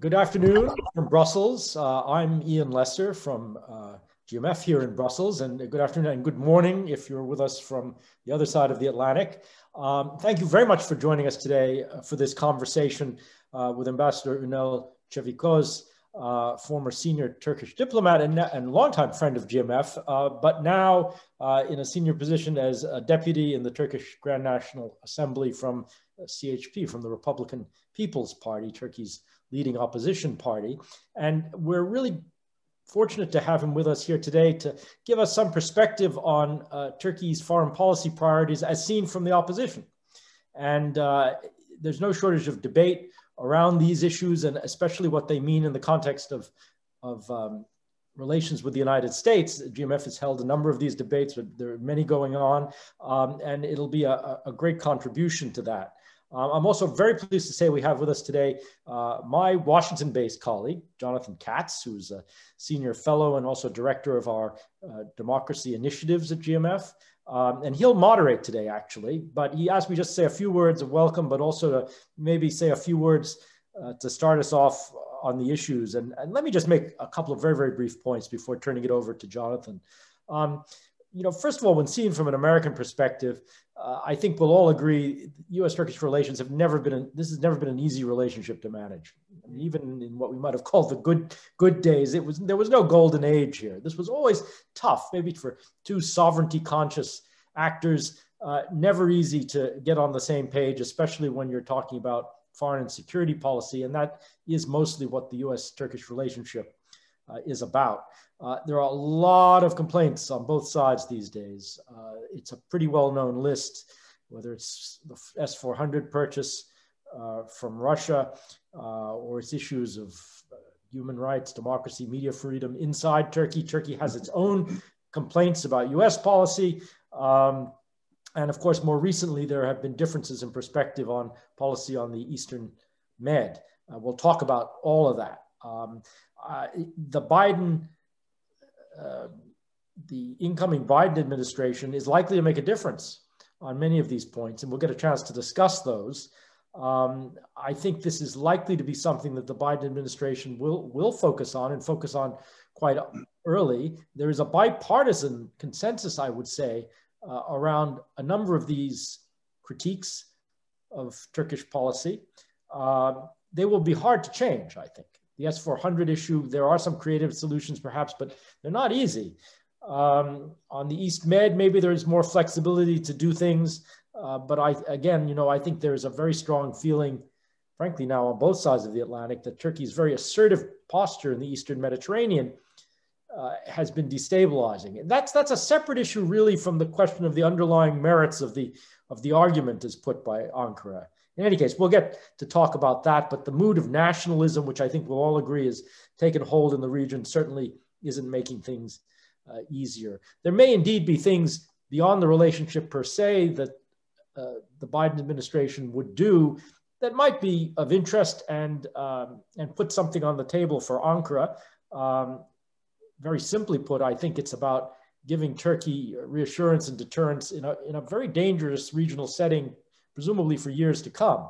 Good afternoon from Brussels. Uh, I'm Ian Lesser from uh, GMF here in Brussels, and good afternoon and good morning if you're with us from the other side of the Atlantic. Um, thank you very much for joining us today uh, for this conversation uh, with Ambassador Ünal Çeviköz, uh, former senior Turkish diplomat and, and longtime friend of GMF, uh, but now in a senior position as a deputy in the Turkish Grand National Assembly from CHP, from the Republican People's Party, Turkey's leading opposition party. And we're really fortunate to have him with us here today to give us some perspective on uh, Turkey's foreign policy priorities as seen from the opposition. And uh, there's no shortage of debate around these issues and especially what they mean in the context of, of um, relations with the United States. GMF has held a number of these debates, but there are many going on, um, and it'll be a, a great contribution to that. Um, I'm also very pleased to say we have with us today uh, my Washington based colleague, Jonathan Katz, who's a senior fellow and also director of our uh, democracy initiatives at GMF. Um, and he'll moderate today, actually, but he asked me just to say a few words of welcome, but also to maybe say a few words uh, to start us off on the issues. And, and, let me just make a couple of very, very brief points before turning it over to Jonathan. Um, you know, first of all, when seen from an American perspective, uh, I think we'll all agree U.S.-Turkish relations have never been. A, this has never been an easy relationship to manage. I mean, even in what we might have called the good good days, it was there was no golden age here. This was always tough, maybe for two sovereignty-conscious actors. Uh, never easy to get on the same page, especially when you're talking about foreign and security policy, and that is mostly what the U.S.-Turkish relationship uh, is about. Uh, there are a lot of complaints on both sides these days. Uh, it's a pretty well-known list, whether it's the S-400 purchase uh, from Russia uh, or it's issues of uh, human rights, democracy, media freedom inside Turkey. Turkey has its own complaints about US policy. Um, and of course, more recently, there have been differences in perspective on policy on the Eastern Med. Uh, we'll talk about all of that. Um, the Biden uh, the incoming Biden administration is likely to make a difference on many of these points, and we'll get a chance to discuss those. Um, I think this is likely to be something that the Biden administration will will focus on and focus on quite early. There is a bipartisan consensus, I would say, uh, around a number of these critiques of Turkish policy. Uh, they will be hard to change, I think the S400 issue, there are some creative solutions perhaps, but they're not easy. Um, on the East Med, maybe there's more flexibility to do things. Uh, but I, again, you know, I think there's a very strong feeling, frankly, now on both sides of the Atlantic, that Turkey's very assertive posture in the Eastern Mediterranean uh, has been destabilizing. And that's, that's a separate issue really from the question of the underlying merits of the, of the argument as put by Ankara. In any case, we'll get to talk about that, but the mood of nationalism, which I think we'll all agree is taken hold in the region, certainly isn't making things uh, easier. There may indeed be things beyond the relationship per se that uh, the Biden administration would do that might be of interest and, um, and put something on the table for Ankara. Um, very simply put, I think it's about giving Turkey reassurance and deterrence in a, in a very dangerous regional setting presumably for years to come.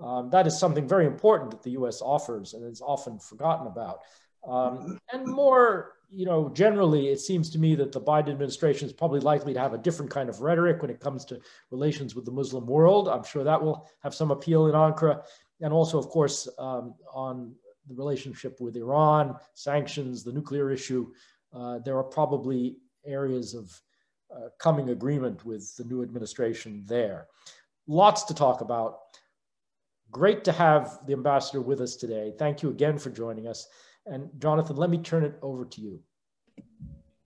Um, that is something very important that the U.S. offers and is often forgotten about. Um, and more, you know, generally, it seems to me that the Biden administration is probably likely to have a different kind of rhetoric when it comes to relations with the Muslim world. I'm sure that will have some appeal in Ankara, and also, of course, um, on the relationship with Iran, sanctions, the nuclear issue. Uh, there are probably areas of uh, coming agreement with the new administration there lots to talk about. Great to have the ambassador with us today. Thank you again for joining us. And Jonathan, let me turn it over to you.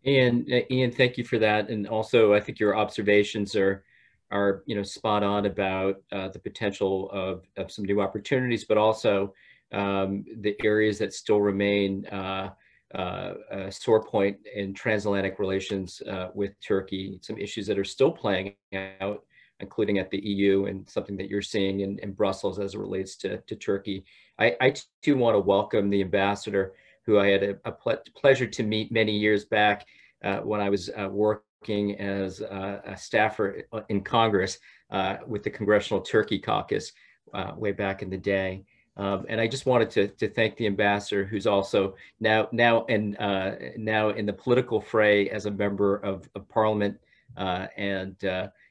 Ian, uh, Ian, thank you for that. And also, I think your observations are are you know spot on about uh, the potential of, of some new opportunities, but also um, the areas that still remain uh, uh, a sore point in transatlantic relations uh, with Turkey. Some issues that are still playing out including at the EU and something that you're seeing in, in Brussels as it relates to, to Turkey. I, I too want to welcome the ambassador who I had a, a ple pleasure to meet many years back uh, when I was uh, working as uh, a staffer in Congress uh, with the Congressional Turkey Caucus uh, way back in the day. Um, and I just wanted to, to thank the ambassador, who's also now now in uh, now in the political fray as a member of, of Parliament. And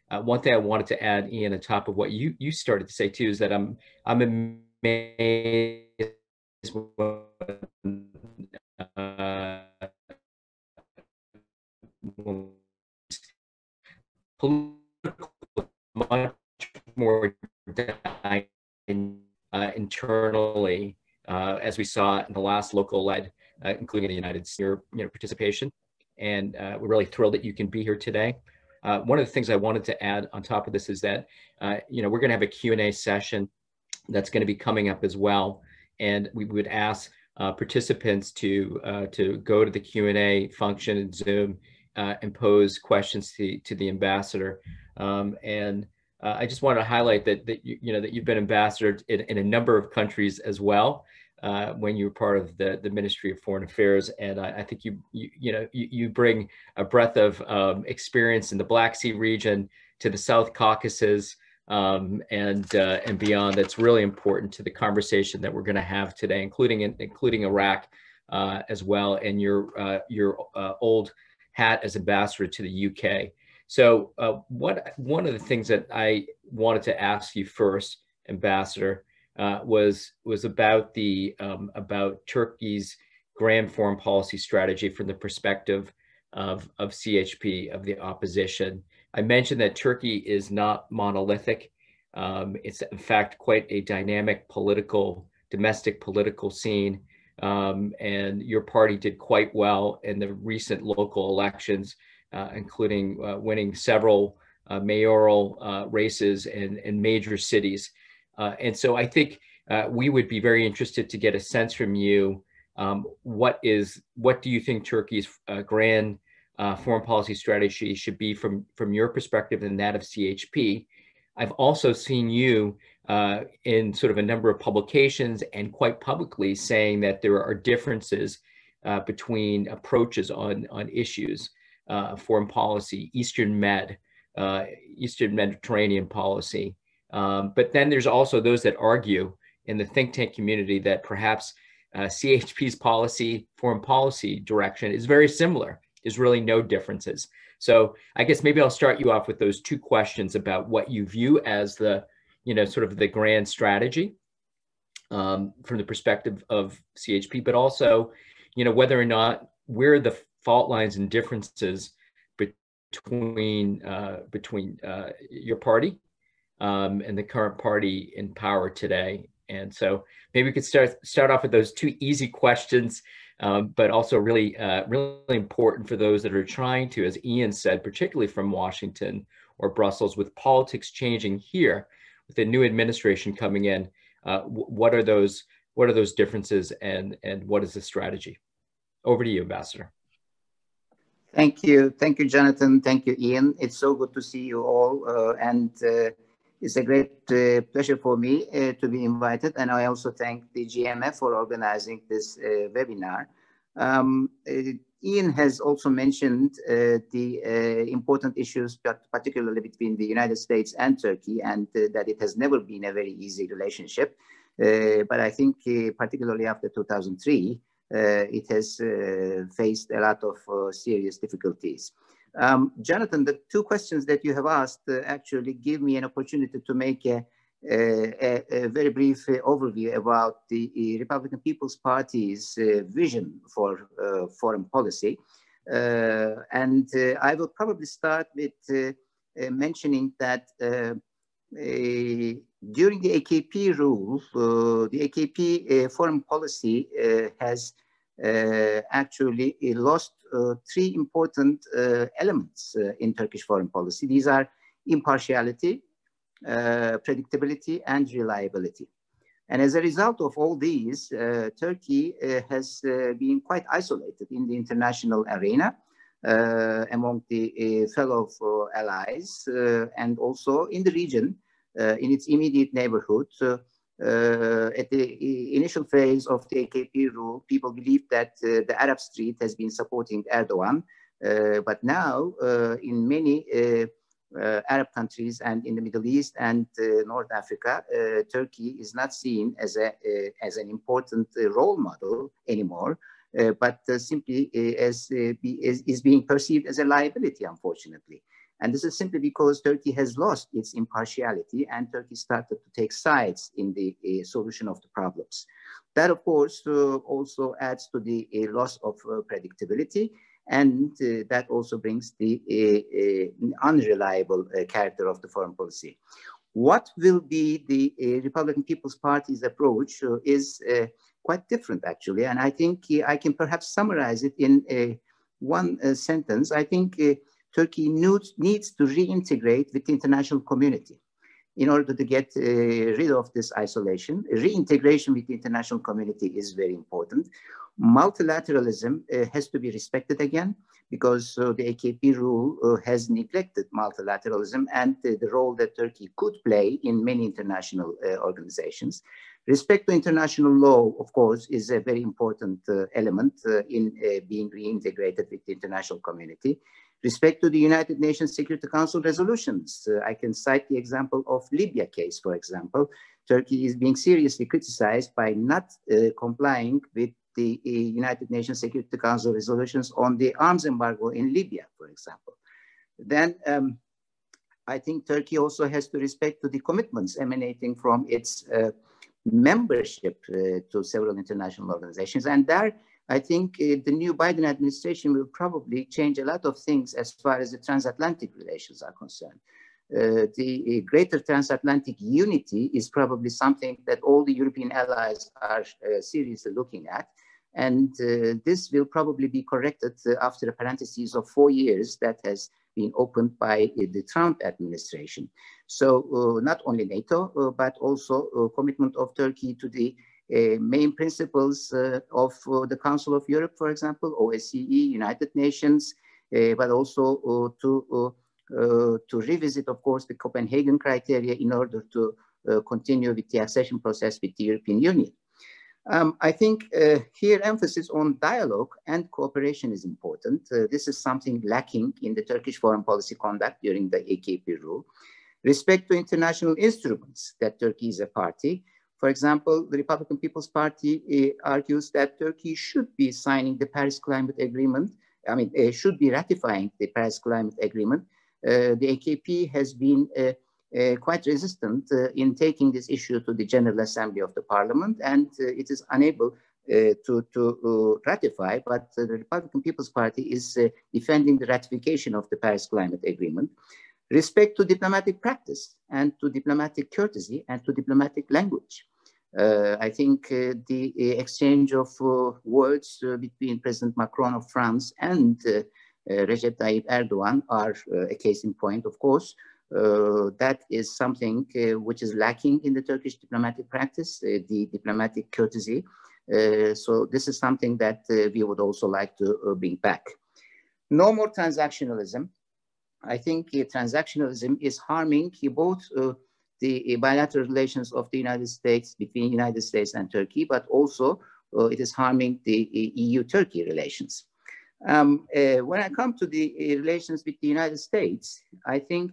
uh, one thing I wanted to add, Ian, on top of what you you started to say too, is that I'm I'm amazed when, uh, political much more uh, internally, uh, as we saw in the last local led, uh, including the United States, your you know, participation. And uh, we're really thrilled that you can be here today. Uh, one of the things I wanted to add on top of this is that, uh, you know, we're going to have a Q&A session that's going to be coming up as well. And we would ask participants to, to go to the Q&A function in Zoom and pose questions to, to the ambassador. Um, and uh, I just want to highlight that that you, you know that you've been ambassador in, in a number of countries as well uh, when you were part of the the Ministry of Foreign Affairs, and I, I think you, you you know you, you bring a breadth of um, experience in the Black Sea region to the South Caucasus um, and uh, and beyond. That's really important to the conversation that we're going to have today, including including Iraq uh, as well, and your uh, your uh, old hat as ambassador to the UK. So uh, what one of the things that I wanted to ask you first, Ambassador, uh, was was about the um, about Turkey's grand foreign policy strategy from the perspective of of CHP of the opposition. I mentioned that Turkey is not monolithic. Um, it's in fact quite a dynamic political domestic political scene. Um, and your party did quite well in the recent local elections uh, including uh, winning several uh, mayoral races in, in major cities. And so I think we would be very interested to get a sense from you. Um, what is what do you think Turkey's grand uh, foreign policy strategy should be from from your perspective and that of CHP. I've also seen you uh, in sort of a number of publications and quite publicly saying that there are differences uh, between approaches on on issues uh, foreign policy, Eastern Med, uh, Eastern Mediterranean policy. Um, but then there's also those that argue in the think tank community that perhaps uh, CHP's policy, foreign policy direction is very similar. There's really no differences. So I guess maybe I'll start you off with those two questions about what you view as the, you know, sort of the grand strategy um, from the perspective of CHP, but also, you know, whether or not where the fault lines and differences between uh, between uh, your party um, and the current party in power today. And so maybe we could start start off with those two easy questions, um, but also really uh, really important for those that are trying to, as Ian said, particularly from Washington or Brussels, with politics changing here, with a new administration coming in. Uh, what are those what are those differences and and what is the strategy? Over to you, Ambassador. Thank you. Thank you, Jonathan. Thank you, Ian. It's so good to see you all. Uh, and uh, it's a great uh, pleasure for me uh, to be invited. And I also thank the GMF for organizing this uh, webinar. Um, uh, Ian has also mentioned the important issues, particularly between the United States and Turkey, and that it has never been a very easy relationship. but I think particularly after 2003, uh, it has uh, faced a lot of uh, serious difficulties. Um, Jonathan, the two questions that you have asked uh, actually give me an opportunity to make a, a, a very brief uh, overview about the uh, Republican People's Party's vision for foreign policy. and I will probably start with mentioning that uh, during the AKP rule, uh, the AKP uh, foreign policy uh, has actually lost three important elements in Turkish foreign policy. These are impartiality, predictability, and reliability. And as a result of all these, uh, Turkey uh, has uh, been quite isolated in the international arena among the fellow allies and also in the region uh, in its immediate neighborhood. Uh, at the initial phase of the AKP rule, people believed that uh, the Arab street has been supporting Erdogan. but now, in many uh, Arab countries and in the Middle East and uh, North Africa, uh, Turkey is not seen as, a, as an important role model anymore, but simply as be, is, is being perceived as a liability, unfortunately. And this is simply because Turkey has lost its impartiality and Turkey started to take sides in the uh, solution of the problems. That, of course, uh, also adds to the uh, loss of predictability and uh, that also brings the uh, uh, unreliable character of the foreign policy. What will be the Republican People's Party's approach is quite different, actually. And I think I can perhaps summarize it in one sentence. I think Turkey needs, needs to reintegrate with the international community in order to get uh, rid of this isolation. Reintegration with the international community is very important. Multilateralism uh, has to be respected again because uh, the AKP rule uh, has neglected multilateralism and uh, the role that Turkey could play in many international uh, organizations. Respect to international law, of course, is a very important element in being reintegrated with the international community respect to the United Nations Security Council resolutions. Uh, I can cite the example of Libya case, for example. Turkey is being seriously criticized by not uh, complying with the uh, United Nations Security Council resolutions on the arms embargo in Libya, for example. Then um, I think Turkey also has to respect to the commitments emanating from its uh, membership uh, to several international organizations. And there I think uh, the new Biden administration will probably change a lot of things as far as the transatlantic relations are concerned. Uh, the uh, greater transatlantic unity is probably something that all the European allies are uh, seriously looking at. And uh, this will probably be corrected uh, after a parenthesis of four years that has been opened by the Trump administration. So not only NATO, but also commitment of Turkey to the main principles uh, of uh, the Council of Europe, for example, OSCE, United Nations, but also to, to revisit, of course, the Copenhagen criteria in order to continue with the accession process with the European Union. Um, I think uh, here emphasis on dialogue and cooperation is important. Uh, this is something lacking in the Turkish foreign policy conduct during the AKP rule. Respect to international instruments that Turkey is a party, for example, the Republican People's Party uh, argues that Turkey should be signing the Paris Climate Agreement. I mean, uh, should be ratifying the Paris Climate Agreement. Uh, the AKP has been quite resistant in taking this issue to the General Assembly of the Parliament, and it is unable to, to ratify. But the Republican People's Party is defending the ratification of the Paris Climate Agreement respect to diplomatic practice and to diplomatic courtesy and to diplomatic language. Uh, I think uh, the uh, exchange of uh, words uh, between President Macron of France and uh, Recep Tayyip Erdogan are a case in point, of course. that is something which is lacking in the Turkish diplomatic practice, the diplomatic courtesy. so this is something that we would also like to bring back. No more transactionalism. I think uh, transactionalism is harming both uh, the bilateral relations of the United States between the United States and Turkey, but also uh, it is harming the EU-Turkey relations. Um, uh, when I come to the uh, relations with the United States, I think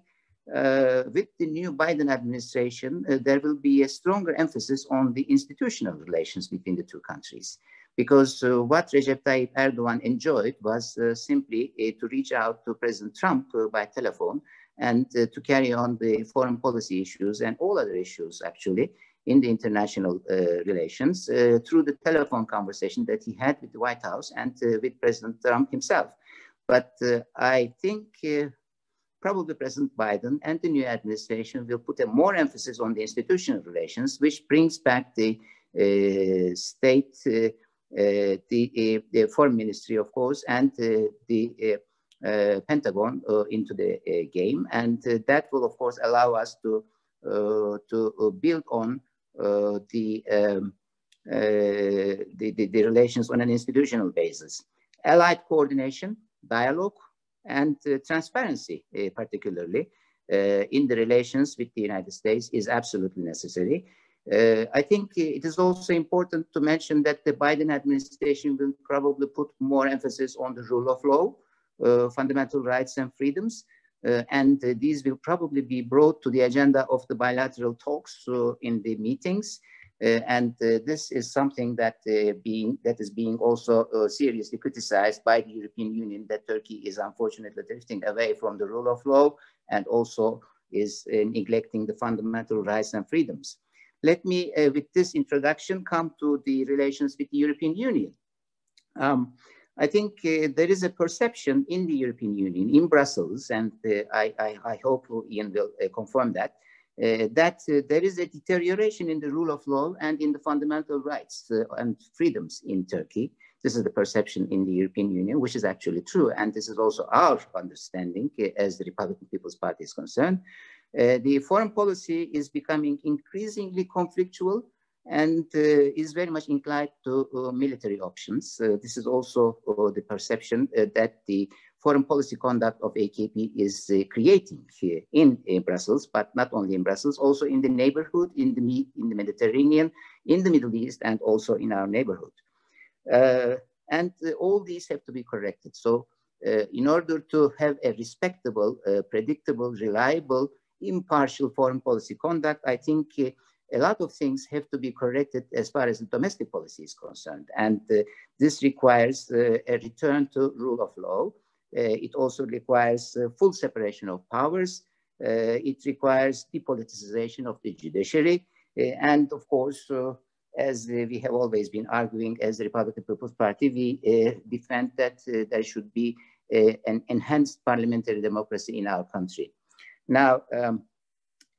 uh, with the new Biden administration, there will be a stronger emphasis on the institutional relations between the two countries because uh, what Recep Tayyip Erdogan enjoyed was uh, simply uh, to reach out to President Trump uh, by telephone and uh, to carry on the foreign policy issues and all other issues actually in the international uh, relations through the telephone conversation that he had with the White House and with President Trump himself. But I think probably President Biden and the new administration will put a more emphasis on the institutional relations, which brings back the state the, uh, the foreign ministry, of course, and uh, the Pentagon into the game. And that will, of course, allow us to, to build on the, um, the, the, the relations on an institutional basis. Allied coordination, dialogue, and uh, transparency, uh, particularly uh, in the relations with the United States, is absolutely necessary. Uh, I think it is also important to mention that the Biden administration will probably put more emphasis on the rule of law, uh, fundamental rights and freedoms. Uh, and uh, these will probably be brought to the agenda of the bilateral talks uh, in the meetings. and this is something that being that is being also seriously criticized by the European Union that Turkey is unfortunately drifting away from the rule of law and also is neglecting the fundamental rights and freedoms. Let me, with this introduction, come to the relations with the European Union. Um, I think uh, there is a perception in the European Union, in Brussels, and uh, I, I, I, hope Ian will uh, confirm that, uh, that uh, there is a deterioration in the rule of law and in the fundamental rights uh, and freedoms in Turkey. This is the perception in the European Union, which is actually true. And this is also our understanding as the Republican People's Party is concerned. The foreign policy is becoming increasingly conflictual and uh, is very much inclined to uh, military options. Uh, this is also the perception that the foreign policy conduct of AKP is creating here in, Brussels, but not only in Brussels, also in the neighborhood, in the, in the Mediterranean, in the Middle East, and also in our neighborhood. and all these have to be corrected. So uh, in order to have a respectable, uh, predictable, reliable, impartial foreign policy conduct, I think uh, a lot of things have to be corrected as far as the domestic policy is concerned. And uh, this requires uh, a return to rule of law. Uh, it also requires uh, full separation of powers. Uh, it requires depoliticization of the judiciary. And of course, as we have always been arguing as the Republican People's Party, we defend that there should be an enhanced parliamentary democracy in our country. Now, um,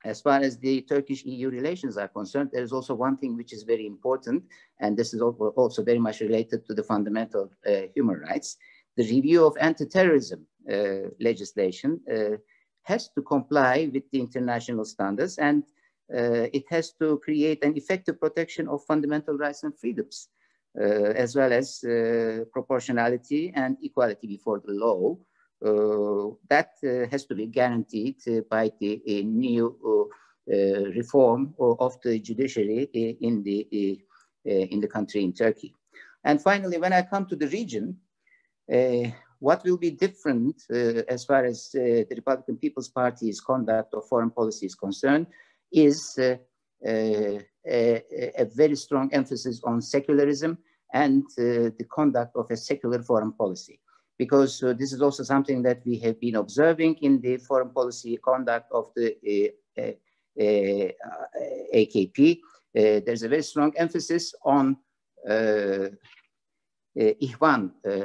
as far as the Turkish-EU relations are concerned, there is also one thing which is very important, and this is also very much related to the fundamental uh, human rights. The review of anti-terrorism uh, legislation uh, has to comply with the international standards and uh, it has to create an effective protection of fundamental rights and freedoms, uh, as well as uh, proportionality and equality before the law, Uh, that uh, has to be guaranteed uh, by the uh, new uh, reform of the judiciary in the in the country in Turkey. And finally, when I come to the region, what will be different uh, as far as uh, the Republican People's Party's conduct of foreign policy is concerned is uh, a, a, very strong emphasis on secularism and the conduct of a secular foreign policy because uh, this is also something that we have been observing in the foreign policy conduct of the uh, uh, uh AKP. Uh, there's a very strong emphasis on uh,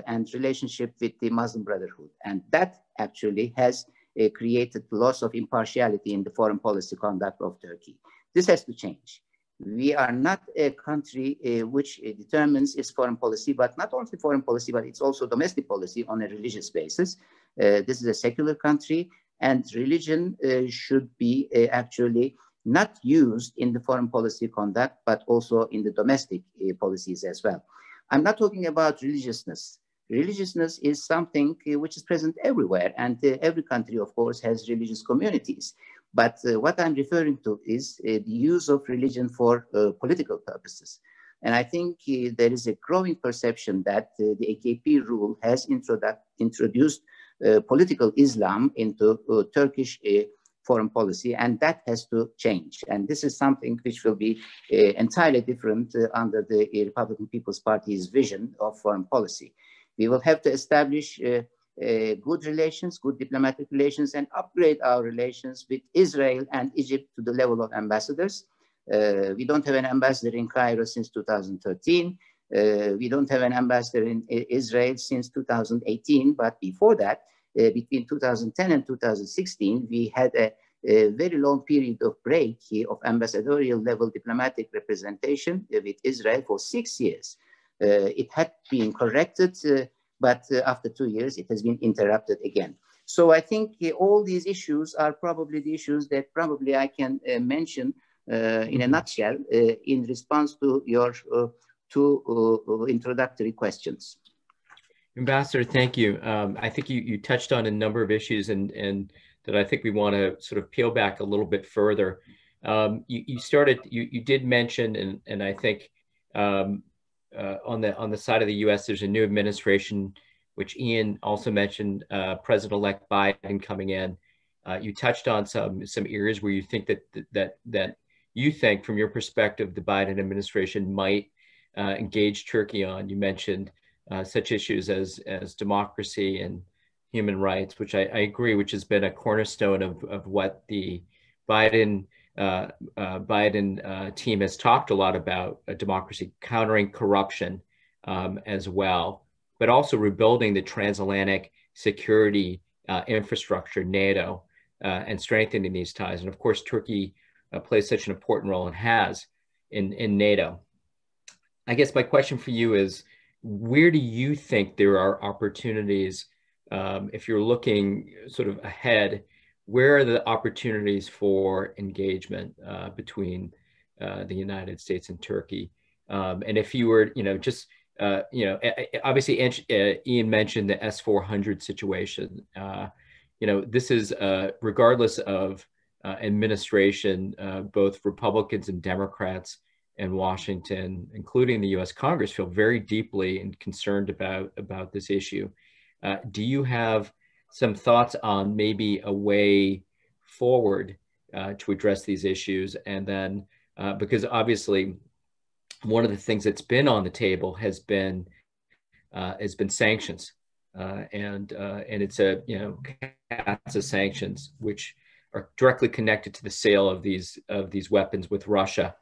and relationship with the Muslim Brotherhood. And that actually has created loss of impartiality in the foreign policy conduct of Turkey. This has to change we are not a country uh, which uh, determines its foreign policy, but not only foreign policy, but it's also domestic policy on a religious basis. Uh, this is a secular country, and religion uh, should be uh, actually not used in the foreign policy conduct, but also in the domestic policies as well. I'm not talking about religiousness. Religiousness is something which is present everywhere, and every country, of course, has religious communities. But uh, what I'm referring to is uh, the use of religion for uh, political purposes. And I think uh, there is a growing perception that uh, the AKP rule has introduced uh, political Islam into Turkish foreign policy, and that has to change. And this is something which will be entirely different under the Republican People's Party's vision of foreign policy. We will have to establish uh, good relations, good diplomatic relations, and upgrade our relations with Israel and Egypt to the level of ambassadors. Uh, we don't have an ambassador in Cairo since 2013. Uh, we don't have an ambassador in Israel since 2018, but before that, uh, between 2010 and 2016, we had a, a very long period of break of ambassadorial level diplomatic representation with Israel for six years. Uh, it had been corrected uh, but uh, after two years, it has been interrupted again. So I think uh, all these issues are probably the issues that probably I can uh, mention in a mm-hmm. nutshell in response to your two introductory questions. Ambassador, thank you. Um, I think you, you touched on a number of issues and, and that I think we want to sort of peel back a little bit further. Um, you, you, started, you, you did mention, and, and I think um, uh, on the on the side of the U.S., there's a new administration, which Ian also mentioned, uh, President-elect Biden coming in, Uh, you touched on some some areas where you think that that that you think, from your perspective, the Biden administration might uh, engage Turkey on. You mentioned uh, such issues as as democracy and human rights, which I, I, agree, which has been a cornerstone of of what the Biden Biden uh, team has talked a lot about democracy, countering corruption um, as well, but also rebuilding the transatlantic security infrastructure, NATO, and strengthening these ties. And of course, Turkey plays such an important role and has in in NATO. I guess my question for you is where do you think there are opportunities um, if you're looking sort of ahead where are the opportunities for engagement uh, between uh, the united states and turkey um, and if you were you know just uh, you know obviously uh, ian mentioned the s400 situation uh, you know this is uh, regardless of administration both republicans and democrats in Washington, including the U.S. Congress, feel very deeply and concerned about about this issue. Do you have some thoughts on maybe a way forward uh, to address these issues? And then, uh, because obviously, one of the things that's been on the table has been uh, has been sanctions, uh, and uh, and it's a you know CAATSA sanctions which are directly connected to the sale of these of these weapons with Russia.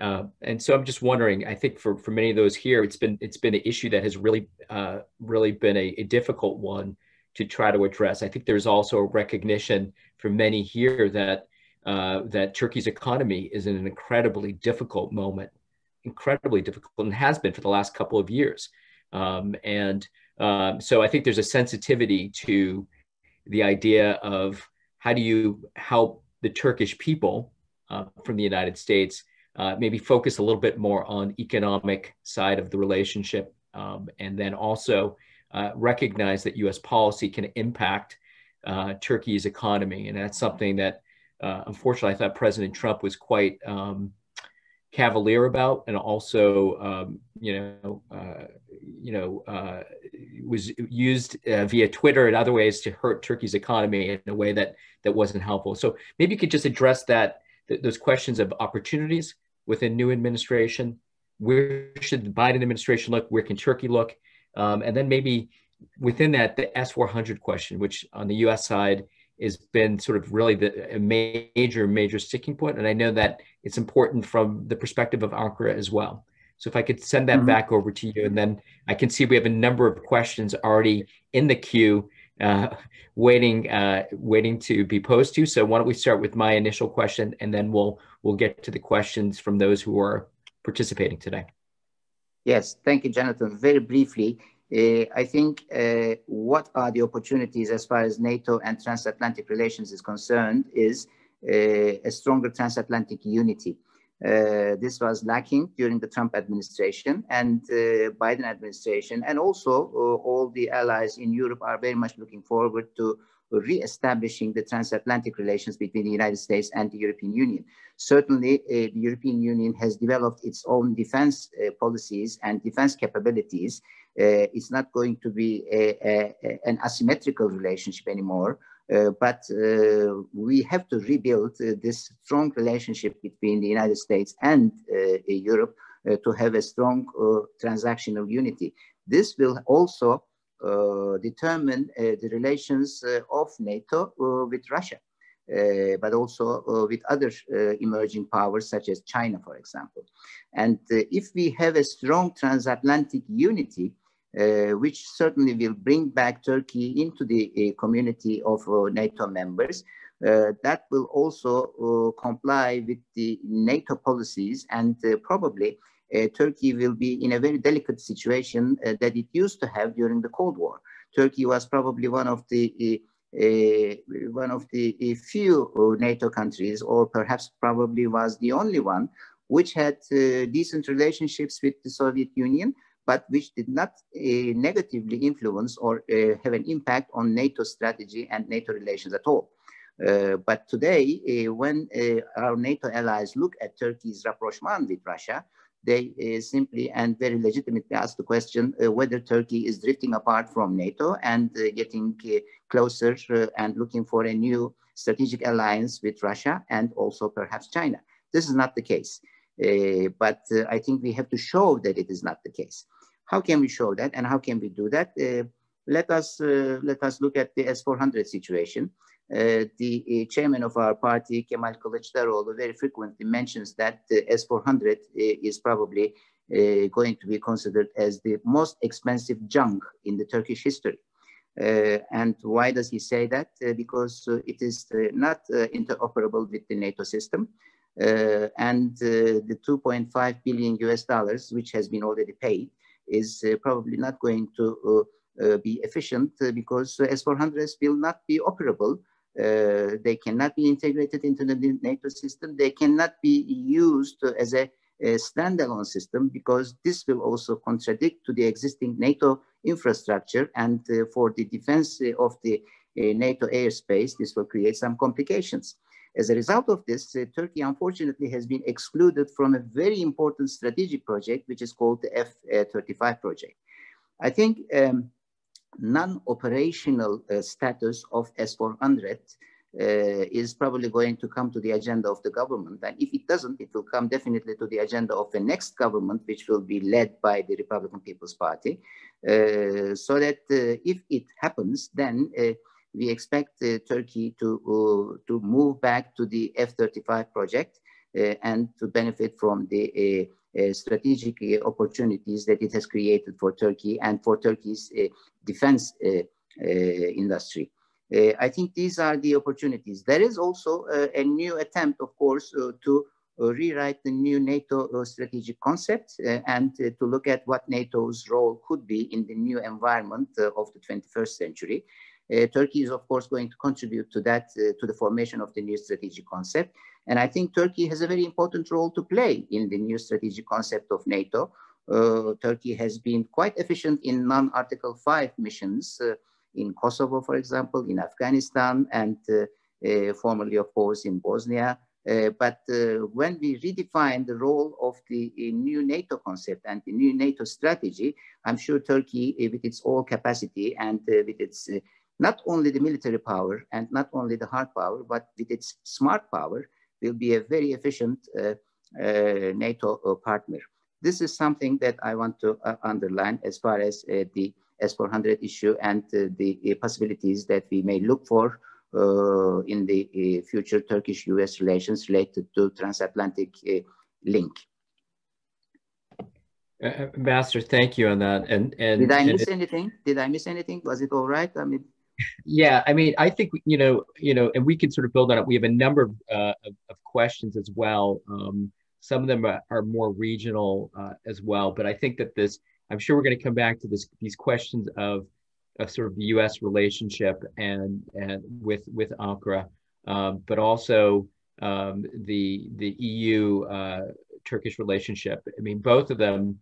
Uh, and so I'm just wondering. I think for, for many of those here, it's been it's been an issue that has really uh, really been a, a, difficult one to try to address. I think there's also a recognition for many here that uh, that Turkey's economy is in an incredibly difficult moment, incredibly difficult, and has been for the last couple of years. Um, and um, so I think there's a sensitivity to the idea of how do you help the Turkish people uh, from the United States uh, maybe focus a little bit more on economic side of the relationship, um, and then also uh, recognize that U.S. policy can impact uh, Turkey's economy, and that's something that uh, unfortunately I thought President Trump was quite um, cavalier about, and also um, you know uh, you know was used via Twitter and other ways to hurt Turkey's economy in a way that that wasn't helpful. So maybe you could just address that th- those questions of opportunities within new administration. Where should the Biden administration look? Where can Turkey look? Um, and then maybe within that, the S-400 question, which on the U.S. side has been sort of really the a major, major sticking point. And I know that it's important from the perspective of Ankara as well. So if I could send that mm-hmm. back over to you, and then I can see we have a number of questions already in the queue uh, waiting uh, waiting to be posed to. So why don't we start with my initial question, and then we'll we'll get to the questions from those who are participating today. Yes, thank you, Jonathan. Very briefly, uh, I think uh, what are the opportunities as far as NATO and transatlantic relations is concerned is uh, a stronger transatlantic unity. Uh, this was lacking during the Trump administration and uh, Biden administration, and also uh, all the allies in Europe are very much looking forward to re-establishing the transatlantic relations between the United States and the European Union. Certainly, uh, the European Union has developed its own defense uh, policies and defense capabilities. Uh, it's not going to be a, a, an asymmetrical relationship anymore. Uh, but uh, we have to rebuild uh, this strong relationship between the United States and Europe to have a strong transactional unity. This will also determine the relations of NATO with Russia. Uh, but also uh, with other uh, emerging powers such as China, for example. And if we have a strong transatlantic unity, uh, which certainly will bring back Turkey into the uh, community of uh, NATO members. Uh, that will also uh, comply with the NATO policies and uh, probably Turkey will be in a very delicate situation that it used to have during the Cold War. Turkey was probably one of the one of the few NATO countries, or perhaps probably was the only one, which had decent relationships with the Soviet Union, but which did not uh, negatively influence or uh, have an impact on NATO strategy and NATO relations at all. Uh, but today, uh, when uh, our NATO allies look at Turkey's rapprochement with Russia, they uh, simply and very legitimately ask the question whether Turkey is drifting apart from NATO and getting closer and looking for a new strategic alliance with Russia and also perhaps China. This is not the case. Uh, but uh, I think we have to show that it is not the case. How can we show that and how can we do that? Uh, let us let us look at the S400 situation. Uh, the uh, chairman of our party, Kemal Kılıçdaroğlu, very frequently mentions that the S400 uh, is probably going to be considered as the most expensive junk in the Turkish history. and why does he say that? because it is not interoperable with the NATO system. Uh, and uh, the 2.5 billion US dollars, which has been already paid, is uh, probably not going to be efficient because S-400s will not be operable. They cannot be integrated into the NATO system. They cannot be used as a, a standalone system because this will also contradict to the existing NATO infrastructure and uh, for the defense of the uh, NATO airspace, this will create some complications. As a result of this, uh, Turkey unfortunately has been excluded from a very important strategic project, which is called the F-35 project. I think um, non-operational uh, status of S-400 uh, is probably going to come to the agenda of the government. And if it doesn't, it will come definitely to the agenda of the next government, which will be led by the Republican People's Party. Uh, so that uh, if it happens, then uh, we expect uh, Turkey to, uh, to move back to the F-35 project and to benefit from the strategic opportunities that it has created for Turkey and for Turkey's defense industry. Uh, I think these are the opportunities. There is also uh, a new attempt, of course, uh, to rewrite the new NATO strategic concept and to look at what NATO's role could be in the new environment of the 21st century. Uh, Turkey is, of course, going to contribute to that, uh, to the formation of the new strategic concept. And I think Turkey has a very important role to play in the new strategic concept of NATO. Uh, Turkey has been quite efficient in non-Article 5 missions uh, in Kosovo, for example, in Afghanistan, and uh, uh, formerly, of course, in Bosnia. but when we redefine the role of the new NATO concept and the new NATO strategy, I'm sure Turkey, with its all capacity and with its not only the military power and not only the hard power, but with its smart power, will be a very efficient uh, uh, NATO uh, partner. This is something that I want to uh, underline as far as the S-400 issue and the possibilities that we may look for in the future Turkish-US relations related to transatlantic link. Ambassador, thank you on that. And, and did I miss anything? Did I miss anything? Was it all right? I mean, yeah, I mean, I think you know, you know, and we can sort of build on it. We have a number of, uh, of, of, questions as well. Um, some of them are, are more regional uh, as well, but I think that this, I'm sure we're going to come back to this these questions of of sort of the U.S. relationship and and with with Ankara, um, but also um, the the EU uh, Turkish relationship. I mean, both of them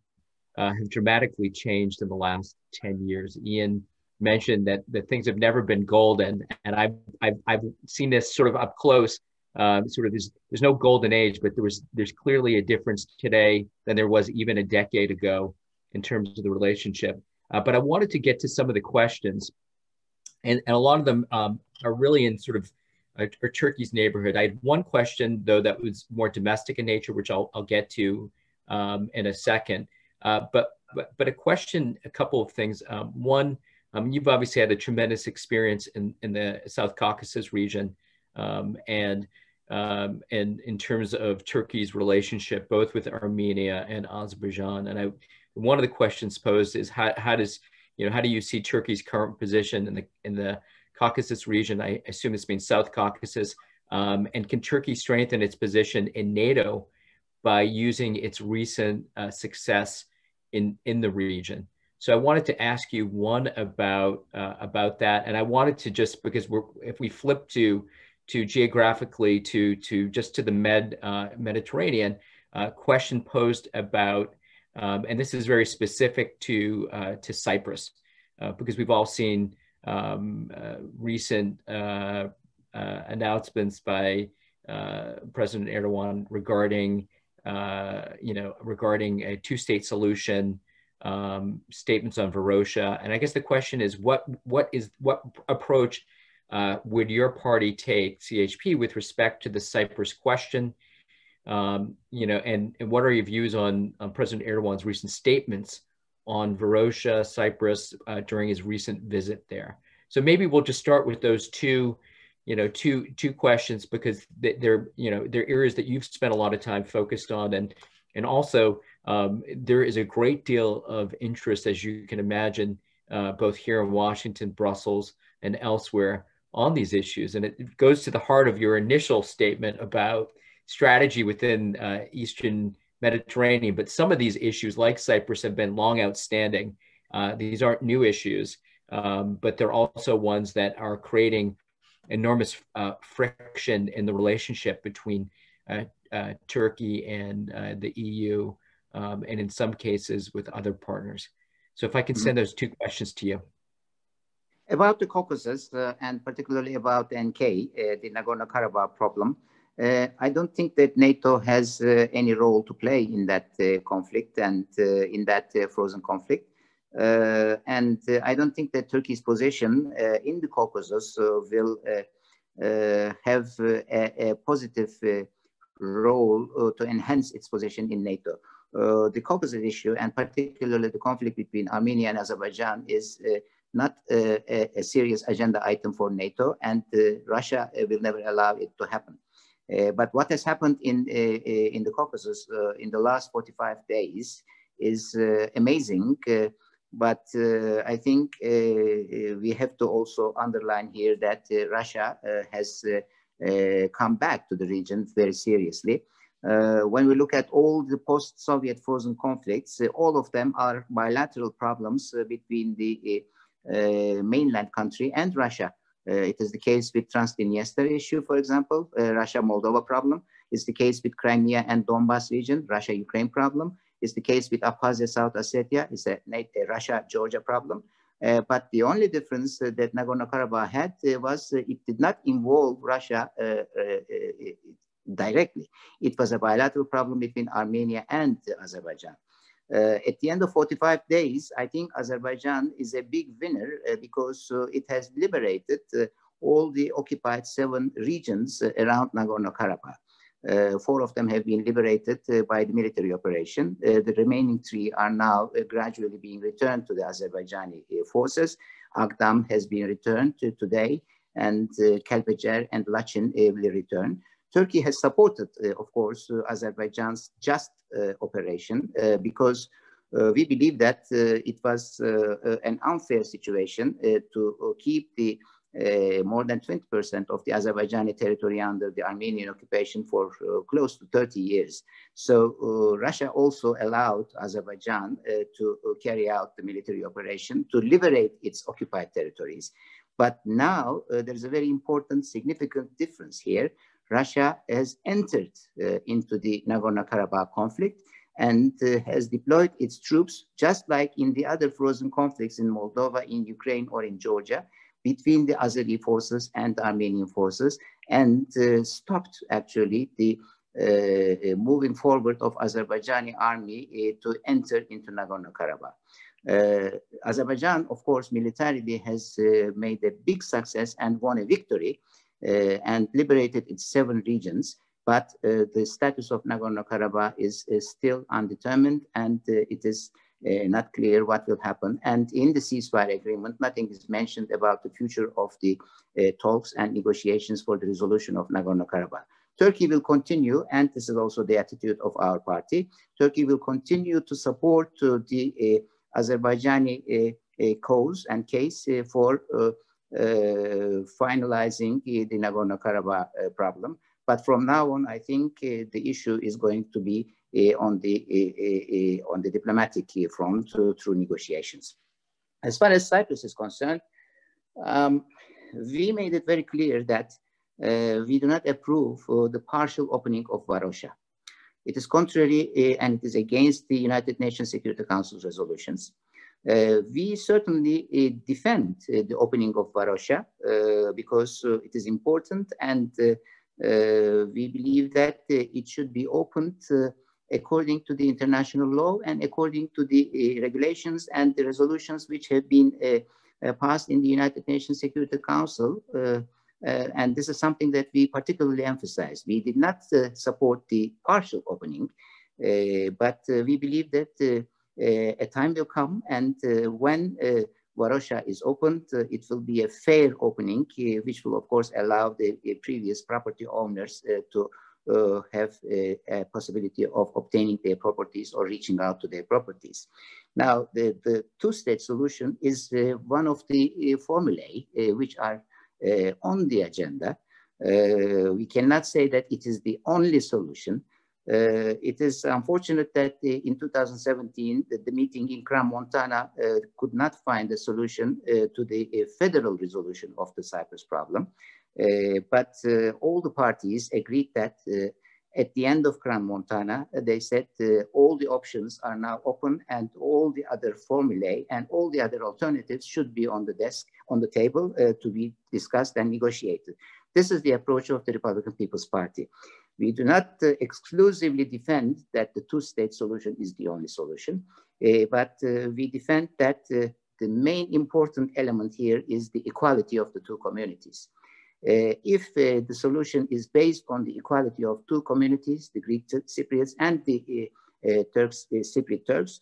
uh, have dramatically changed in the last ten years. Ian mentioned that that things have never been golden, and I've I've, I've seen this sort of up close. Um, sort of there's there's no golden age, but there was there's clearly a difference today than there was even a decade ago in terms of the relationship. Uh, but I wanted to get to some of the questions, and, and a lot of them um, are really in sort of uh, or Turkey's neighborhood. I had one question though that was more domestic in nature, which I'll I'll get to um, in a second. Uh, but, but but a question, a couple of things. Um, one um, you've obviously had a tremendous experience in, in the South Caucasus region um, and um, and in terms of Turkey's relationship both with Armenia and Azerbaijan. And I, one of the questions posed is how, how does you know how do you see Turkey's current position in the in the Caucasus region? I assume this means South Caucasus. Um, and can Turkey strengthen its position in NATO by using its recent uh, success in in the region? So I wanted to ask you one about uh, about that, and I wanted to just because we're if we flip to to geographically to to just to the Med uh, Mediterranean uh, question posed about, um, and this is very specific to uh, to Cyprus uh, because we've all seen um, uh, recent announcements by President Erdogan regarding you know regarding a two-state solution um, statements on Varosha. And I guess the question is, what what is what approach uh, would your party take CHP with respect to the Cyprus question? Um, you know, and, and what are your views on, on President Erdogan's recent statements on Varosha, Cyprus uh, during his recent visit there? So maybe we'll just start with those two, you know, two two questions because they're you know they're areas that you've spent a lot of time focused on, and and also um, there is a great deal of interest, as you can imagine, uh, both here in Washington, Brussels, and elsewhere on these issues. And it goes to the heart of your initial statement about strategy within uh, Eastern Mediterranean. But some of these issues, like Cyprus, have been long outstanding. Uh, these aren't new issues, um, but they're also ones that are creating enormous uh, friction in the relationship between uh, uh, Turkey and uh, the EU, um, and in some cases with other partners. So, if I can send mm-hmm. those two questions to you. About the Caucasus, uh, and particularly about NK, uh, the Nagorno-Karabakh problem, uh, I don't think that NATO has uh, any role to play in that uh, conflict and uh, in that frozen conflict. and I don't think that Turkey's position in the Caucasus will have a, a positive role to enhance its position in NATO. Uh, the Caucasus issue, and particularly the conflict between Armenia and Azerbaijan, is uh, not uh, a, a, serious agenda item for NATO, and uh, Russia uh, will never allow it to happen. Uh, but what has happened in, in the Caucasus in the last 45 days is amazing. but I think we have to also underline here that Russia has come back to the region very seriously. Uh, when we look at all the post-Soviet frozen conflicts, uh, all of them are bilateral problems uh, between the uh, mainland country and Russia. Uh, it is the case with Transnistria issue, for example, uh, Russia-Moldova problem. It's the case with Crimea and Donbass region, Russia-Ukraine problem. It's the case with Abkhazia, South Ossetia. It's a, a Russia-Georgia problem. Uh, but the only difference uh, that Nagorno-Karabakh had uh, was it did not involve Russia directly. It was a bilateral problem between Armenia and Azerbaijan. Uh, at the end of 45 days, I think Azerbaijan is a big winner uh, because uh, it has liberated uh, all the occupied seven regions uh, around Nagorno-Karabakh. Uh, four of them have been liberated by the military operation. the remaining three are now gradually being returned to the Azerbaijani forces. Agdam has been returned today and uh, and Lachin will return. Turkey has supported, uh, of course, uh, Azerbaijan's just uh, operation because we believe that it was an unfair situation to keep the uh, more than 20% of the Azerbaijani territory under the Armenian occupation for uh, close to 30 years. So uh, Russia also allowed Azerbaijan to carry out the military operation to liberate its occupied territories. But now there's a very important, significant difference here. Russia has entered uh, into the Nagorno-Karabakh conflict and uh, has deployed its troops, just like in the other frozen conflicts in Moldova, in Ukraine, or in Georgia, between the Azeri forces and Armenian forces, and uh, stopped actually the uh, moving forward of Azerbaijani army uh, to enter into Nagorno-Karabakh. Uh, Azerbaijan, of course, militarily has made a big success and won a victory, uh, and liberated its seven regions. But uh, the status of Nagorno-Karabakh is, is, still undetermined and uh, it is not clear what will happen. And in the ceasefire agreement, nothing is mentioned about the future of the talks and negotiations for the resolution of Nagorno-Karabakh. Turkey will continue, and this is also the attitude of our party, Turkey will continue to support uh, the uh, Azerbaijani uh, cause and case for uh, finalizing the Nagorno-Karabakh uh, problem. But from now on, I think uh, the issue is going to be on the on the diplomatic front through negotiations. As far as Cyprus is concerned, um, we made it very clear that uh, we do not approve uh, the partial opening of Varosha. It is contrary uh, and it is against the United Nations Security Council's resolutions. Uh, we certainly uh, defend uh, the opening of Varosha uh, because uh, it is important and uh, we believe that it should be opened according to the international law and according to the regulations and the resolutions which have been passed in the United Nations Security Council. and this is something that we particularly emphasize. We did not support the partial opening, but we believe that a time will come and when Varosha is opened, uh, it will be a fair opening, uh, which will of course allow the, previous property owners uh, to uh, have a, a, possibility of obtaining their properties or reaching out to their properties. Now, the, the two-state solution is uh, one of the uh, formulae which are on the agenda. we cannot say that it is the only solution, uh, it is unfortunate that uh, in 2017, the, the, meeting in Crans-Montana uh, could not find a solution to the federal resolution of the Cyprus problem. but all the parties agreed that at the end of Crans-Montana, they said uh, all the options are now open and all the other formulae and all the other alternatives should be on the desk, on the table uh, to be discussed and negotiated. This is the approach of the Republican People's Party. We do not uh, exclusively defend that the two-state solution is the only solution, uh, but uh, we defend that uh, the main important element here is the equality of the two communities. Uh, if uh, the solution is based on the equality of two communities, the Greek Cypriots and the Turks, Cypriot Turks,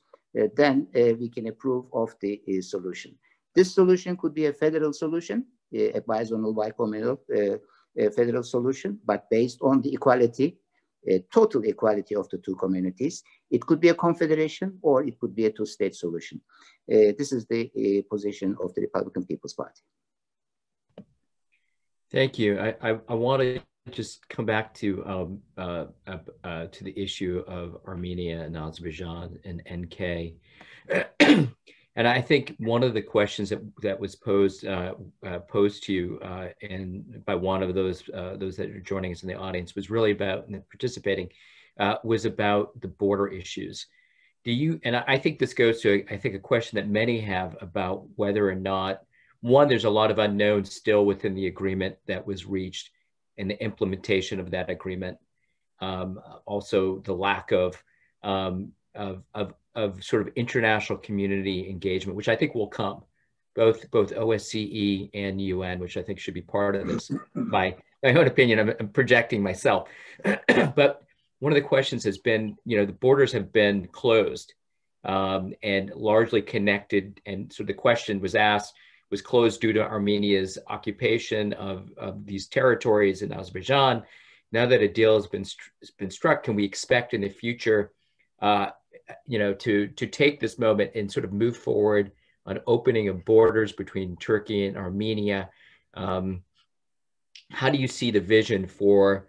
then we can approve of the solution. This solution could be a federal solution, a bizonal bicommunal federal solution, but based on the equality, total equality of the two communities. It could be a confederation or it could be a two-state solution. Uh, this is the uh, position of the Republican People's Party. Thank you. I, I, I want to just come back to um, uh, uh, to the issue of Armenia and Azerbaijan and NK. And I think one of the questions that, that was posed uh, uh, posed to you uh, and by one of those uh, those that are joining us in the audience was really about participating uh, was about the border issues. Do you? And I think this goes to I think a question that many have about whether or not one there's a lot of unknowns still within the agreement that was reached and the implementation of that agreement. Um, also, the lack of um, of, of of sort of international community engagement, which I think will come, both both OSCE and UN, which I think should be part of this. by my own opinion, I'm, I'm projecting myself, but one of the questions has been, you know, the borders have been closed um, and largely connected, and so the question was asked was closed due to Armenia's occupation of, of these territories in Azerbaijan. Now that a deal has been has been struck, can we expect in the future uh, you know, to to take this moment and sort of move forward on opening of borders between Turkey and Armenia. Um, how do you see the vision for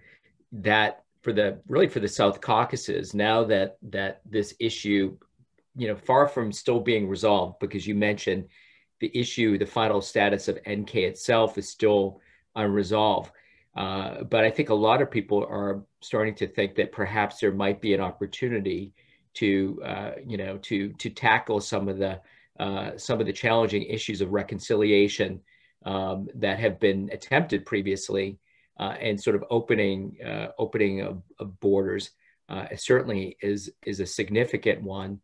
that for the really for the South Caucasus now that that this issue, you know, far from still being resolved because you mentioned the issue, the final status of NK itself is still unresolved. Uh, but I think a lot of people are starting to think that perhaps there might be an opportunity to uh, you know to to tackle some of the uh, some of the challenging issues of reconciliation um, that have been attempted previously, uh, and sort of opening uh, opening of, of borders uh, certainly is is a significant one.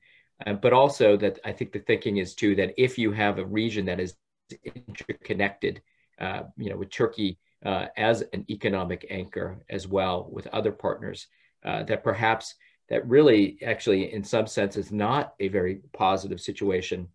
Uh, but also that I think the thinking is too that if you have a region that is interconnected, you know, with Turkey as an economic anchor as well with other partners, that perhaps that really actually in some sense is not a very positive situation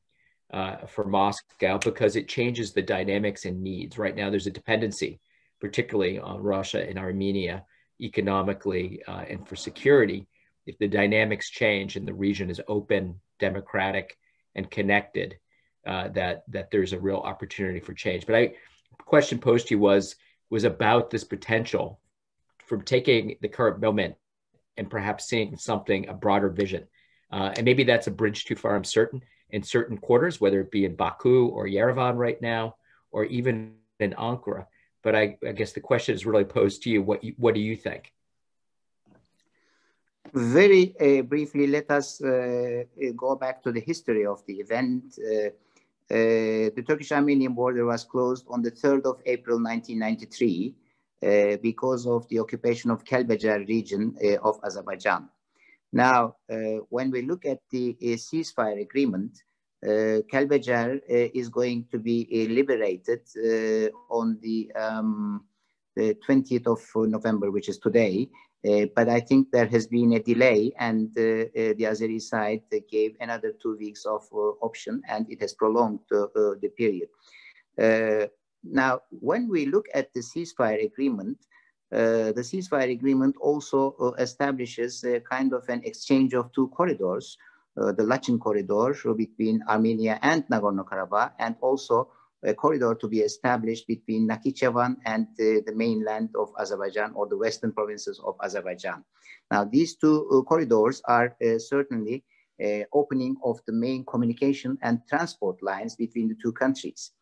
uh, for Moscow because it changes the dynamics and needs. Right now, there's a dependency, particularly on Russia and Armenia economically uh, and for security. If the dynamics change and the region is open, democratic, and connected, uh, that that there's a real opportunity for change. But I question posed to you was was about this potential from taking the current moment and perhaps seeing something, a broader vision. Uh, and maybe that's a bridge too far, I'm certain, in certain quarters, whether it be in Baku or Yerevan right now, or even in Ankara. But I, I guess the question is really posed to you. What, you, what do you think? Very uh, briefly, let us uh, go back to the history of the event. Uh, uh the Turkish-Armenian border was closed on the 3rd of April 1993 uh, because of the occupation of Kelbecer region uh, of Azerbaijan. Now, uh, when we look at the ceasefire agreement, uh, uh, is going to be uh, liberated uh, on the, um, the 20th of November, which is today. Uh, but I think there has been a delay and uh, the Azeri side gave another two weeks of option and it has prolonged the period. Now, when we look at the ceasefire agreement, uh, the ceasefire agreement also uh, establishes a kind of an exchange of two corridors, uh, the Lachin corridor between Armenia and Nagorno-Karabakh, and also a corridor to be established between Nakhichevan and uh, the mainland of Azerbaijan or the western provinces of Azerbaijan. Now, these two uh, corridors are uh, certainly opening of the main communication and transport lines between the two countries.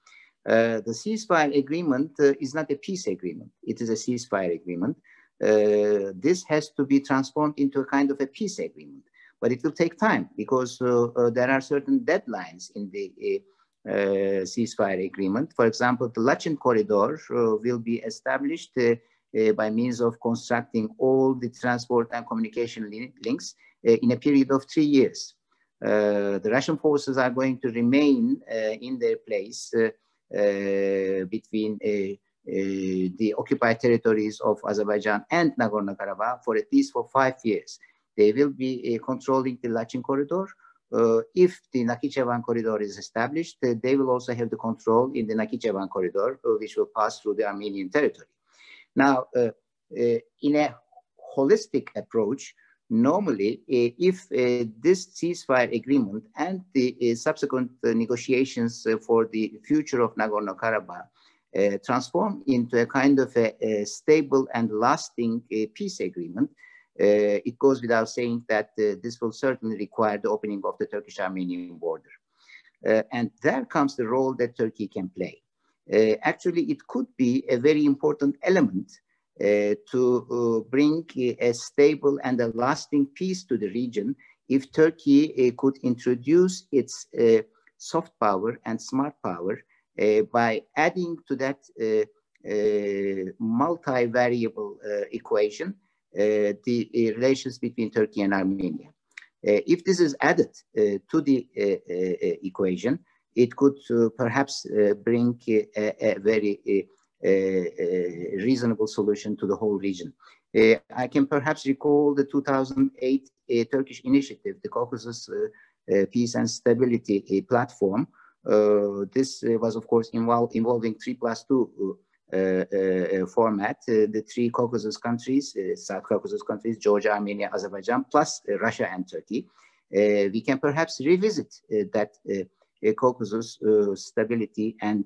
Uh, the ceasefire agreement uh, is not a peace agreement. It is a ceasefire agreement. Uh, this has to be transformed into a kind of a peace agreement, but it will take time because uh, uh, there are certain deadlines in the ceasefire agreement. For example, the Lachin corridor will be established by means of constructing all the transport and communication li links in a period of three years. the Russian forces are going to remain in their place Uh, between uh, uh, the occupied territories of Azerbaijan and Nagorno-Karabakh for at least for five years. They will be uh, controlling the Lachin corridor. Uh, if the Nakhichevan corridor is established, they will also have the control in the Nakhichevan corridor, which will pass through the Armenian territory. Now, in a holistic approach, normally, uh, if uh, this ceasefire agreement and the uh, subsequent negotiations for the future of Nagorno-Karabakh transform into a kind of a, a stable and lasting peace agreement, it goes without saying that this will certainly require the opening of the Turkish-Armenian border. and there comes the role that Turkey can play. Actually, it could be a very important element Uh, to uh, bring a stable and a lasting peace to the region if Turkey uh, could introduce its uh, soft power and smart power uh, by adding to that multi-variable equation the relations between Turkey and Armenia. Uh, if this is added uh, to the uh, equation, it could perhaps bring a very a, reasonable solution to the whole region. Uh, I can perhaps recall the 2008 uh, Turkish initiative, the Caucasus uh, uh Peace and Stability uh, platform. Uh, this was, of course, involve, involving three plus two uh, uh, format, uh, the three Caucasus countries, South Caucasus countries, Georgia, Armenia, Azerbaijan, plus Russia and Turkey. we can perhaps revisit that Caucasus stability and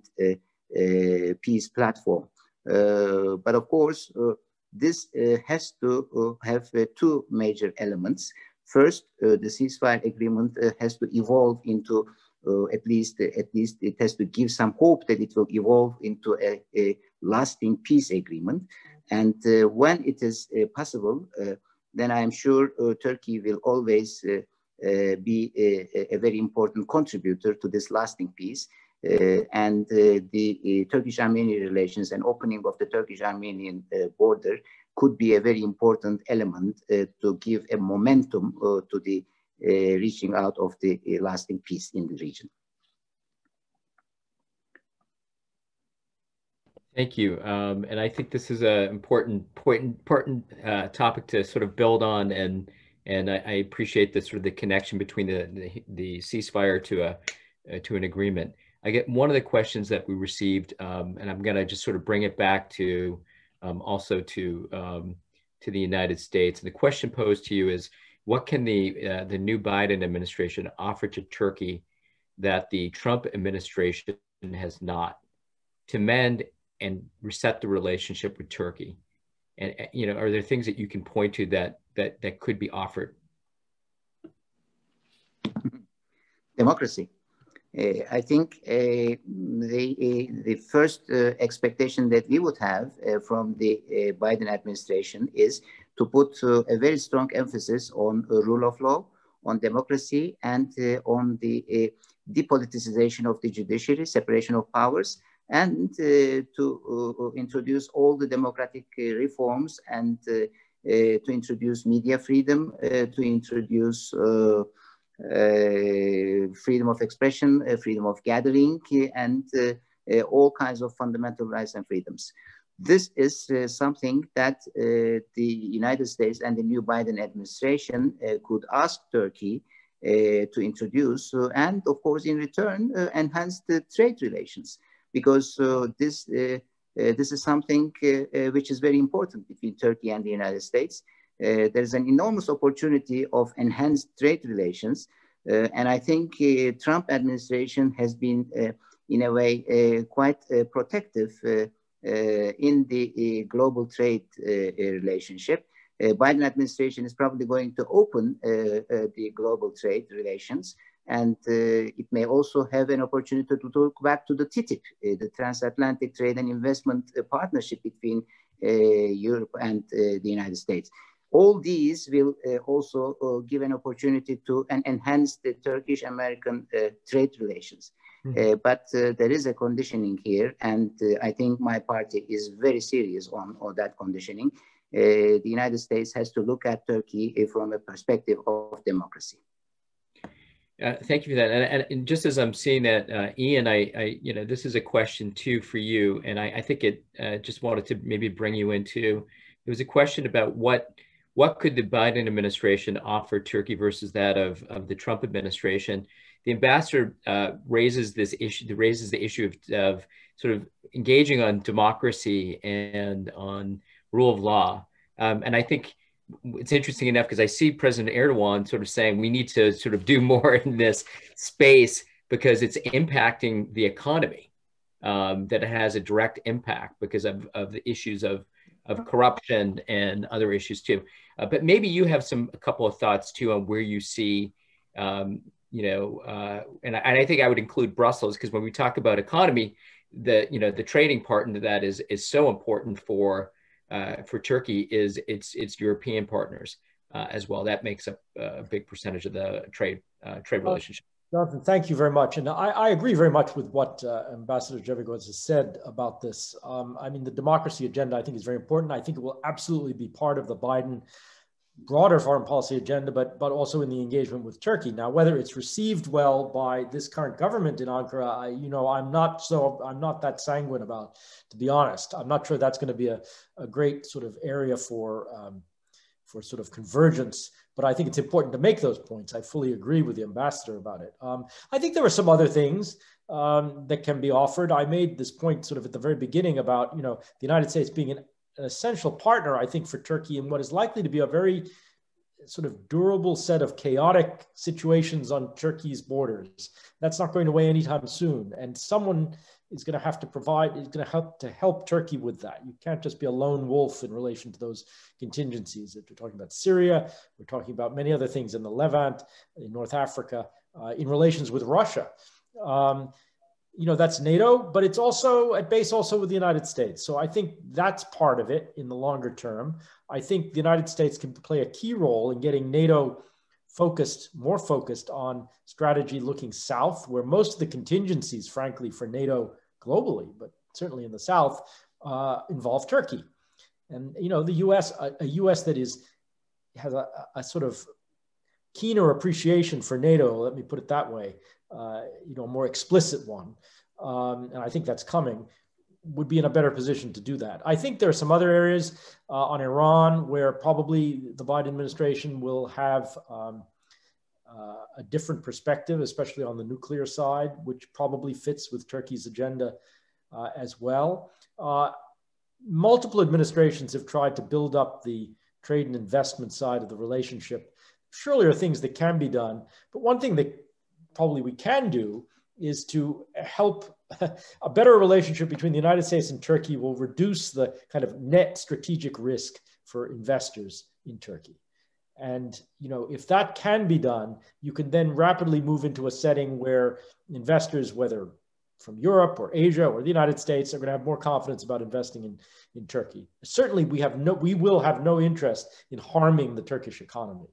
Uh, peace platform. Uh, but of course, uh, this uh, has to uh, have two major elements. First, the ceasefire agreement has to evolve into uh, at least at least it has to give some hope that it will evolve into a, a lasting peace agreement. And uh, when it is uh, possible, then I am sure Turkey will always be a, a, very important contributor to this lasting peace. Uh, and uh, the uh, Turkish-Armenian relations and opening of the Turkish-Armenian border could be a very important element to give a momentum to the reaching out of the lasting peace in the region. Thank you. Um, and I think this is an important, important, important uh, topic to sort of build on. And and I, I, appreciate the sort of the connection between the the, the ceasefire to a uh, to an agreement. I get one of the questions that we received, um, and I'm going to just sort of bring it back to um, also to um, to the United States. And the question posed to you is, what can the uh, the new Biden administration offer to Turkey that the Trump administration has not to mend and reset the relationship with Turkey? And uh, you know, are there things that you can point to that that that could be offered? Democracy Uh, I think uh, the, uh, the first uh, expectation that we would have uh, from the Biden administration is to put a very strong emphasis on rule of law, on democracy, and on the depoliticization of the judiciary, separation of powers, and uh, to uh, introduce all the democratic uh, reforms and to introduce media freedom, to introduce Uh, freedom of expression, uh, freedom of gathering, uh, and all kinds of fundamental rights and freedoms. This is uh, something that uh, the United States and the new Biden administration uh, could ask Turkey to introduce, and of course, in return, enhance the trade relations, because this this is something which is very important between Turkey and the United States. Uh, there's an enormous opportunity of enhanced trade relations, uh, and I think uh, Trump administration has been, in a way, quite protective uh, in the uh, global trade uh, relationship. Biden administration is probably going to open the global trade relations and uh, it may also have an opportunity to talk back to the TTIP, uh, the Transatlantic Trade and Investment Partnership between uh, Europe and the United States. All these will also give an opportunity to and enhance the Turkish-American trade relations. Mm -hmm. uh, but uh, there is a conditioning here, and uh, I think my party is very serious on, on that conditioning. Uh, the United States has to look at Turkey uh, from a perspective of democracy. Uh, thank you for that. And, and, just as I'm seeing that, Ian, I, I, you know, this is a question too for you, and I, I think it just wanted to maybe bring you into. It was a question about what what could the Biden administration offer Turkey versus that of, of the Trump administration the ambassador uh, raises this issue, raises the issue of, of, sort of engaging on democracy and on rule of law. Um, and I think it's interesting enough because I see President Erdogan sort of saying we need to sort of do more in this space because it's impacting the economy. Um, that it has a direct impact because of, of the issues of, of corruption and other issues too. Uh, but maybe you have some a couple of thoughts too on where you see um, you know, uh, and, and I think I would include Brussels because when we talk about economy, the you know the trading part into that is is so important for uh, for Turkey is its its European partners uh, as well. That makes up a big percentage of the trade uh, trade relationship. Jonathan, thank you very much. And I, I agree very much with what uh, Ambassador Çeviköz has said about this. Um, I mean, the democracy agenda, I think, is very important. I think it will absolutely be part of the Biden broader foreign policy agenda, but but also in the engagement with Turkey. Now, whether it's received well by this current government in Ankara, I, you know, I'm not so I'm not that sanguine about. To be honest, I'm not sure that's going to be a, a great sort of area for um, for sort of convergence. But I think it's important to make those points. I fully agree with the ambassador about it. Um, I think there are some other things um, that can be offered. I made this point sort of at the very beginning about you know the United States being an an essential partner, I think, for Turkey in what is likely to be a very sort of durable set of chaotic situations on Turkey's borders. That's not going away anytime soon. And someone is going to have to provide, is going to help to help Turkey with that. You can't just be a lone wolf in relation to those contingencies. If we're talking about Syria, we're talking about many other things in the Levant, in North Africa, uh, in relations with Russia. Um, you know, that's NATO, but it's also at base also with the United States. So I think that's part of it in the longer term. I think the United States can play a key role in getting NATO focused, more focused on strategy looking south, where most of the contingencies, frankly, for NATO globally, but certainly in the south, uh, involve Turkey. And you know, the U.S. a, a U.S. that is has a, a sort of keener appreciation for NATO. Let me put it that way uh, you know, a more explicit one, um, and I think that's coming, would be in a better position to do that. I think there are some other areas uh, on Iran where probably the Biden administration will have um, uh, a different perspective, especially on the nuclear side, which probably fits with Turkey's agenda uh, as well. Uh, multiple administrations have tried to build up the trade and investment side of the relationship. Surely are things that can be done, but one thing that probably we can do is to help a better relationship between the United States and Turkey will reduce the kind of net strategic risk for investors in Turkey. And you know, if that can be done, you can then rapidly move into a setting where investors, whether from Europe or Asia or the United States, are going to have more confidence about investing in, in Turkey. Certainly, we have no, we will have no interest in harming the Turkish economy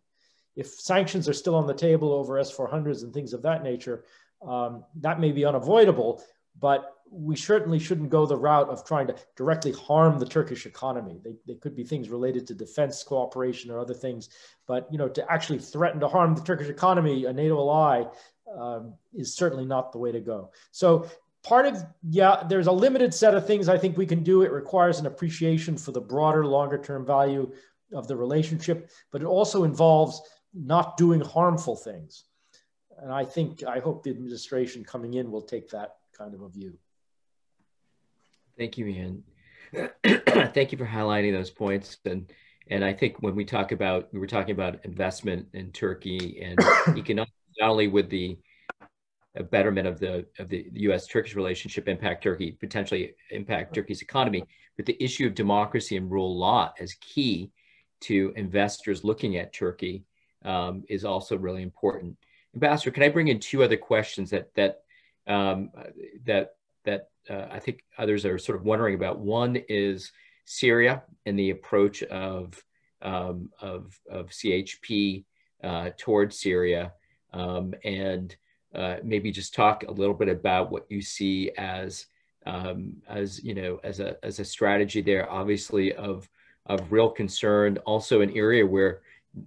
if sanctions are still on the table over S-400s and things of that nature, um, that may be unavoidable, but we certainly shouldn't go the route of trying to directly harm the Turkish economy. They, they could be things related to defense cooperation or other things, but you know, to actually threaten to harm the Turkish economy, a NATO ally, um, is certainly not the way to go. So part of yeah, there's a limited set of things I think we can do. It requires an appreciation for the broader, longer term value of the relationship, but it also involves not doing harmful things. And I think I hope the administration coming in will take that kind of a view. Thank you, Ian. Thank you for highlighting those points. And and I think when we talk about we were talking about investment in Turkey and economic, not only with the betterment of the of the U.S. Turkish relationship impact Turkey potentially impact Turkey's economy, but the issue of democracy and rule law as key to investors looking at Turkey um, is also really important. Ambassador, can I bring in two other questions that that um, that that uh, I think others are sort of wondering about. One is Syria and the approach of um, of, of CHP uh, towards Syria, um, and uh, maybe just talk a little bit about what you see as um, as you know as a as a strategy there. Obviously, of of real concern. Also, an area where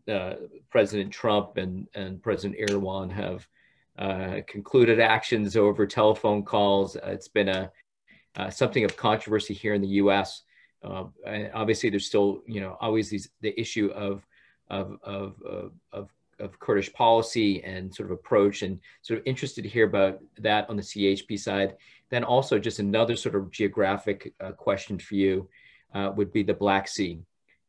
uh, President Trump and and President Erdogan have uh, concluded actions over telephone calls. Uh, it's been a uh, something of controversy here in the U.S. Um, obviously, there's still you know always these the issue of of of of, of Kurdish policy and sort of approach, and sort of interested to hear about that on the CHP side. Then also just another sort of geographic uh, question for you uh, would be the Black Sea.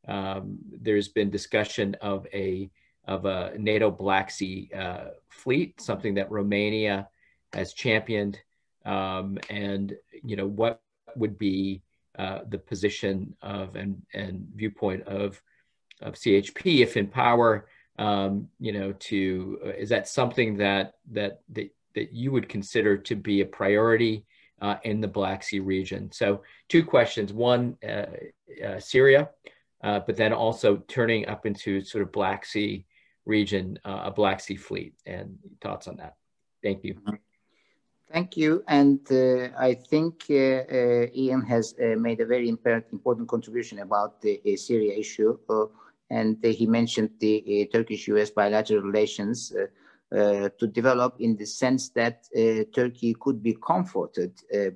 Um, there's been discussion of a of a NATO Black Sea uh, fleet, something that Romania has championed, um, and you know what would be uh, the position of and and viewpoint of of CHP if in power. Um, you know, to uh, is that something that that that that you would consider to be a priority uh, in the Black Sea region? So, two questions: one, uh, uh, Syria, but then also turning up into sort of Black Sea region uh, a Black Sea fleet. And thoughts on that? Thank you. Thank you. And uh, I think uh, uh Ian has uh, made a very important contribution about the uh, Syria issue. and he mentioned the Turkish-US bilateral relations to develop in the sense that Turkey could be comforted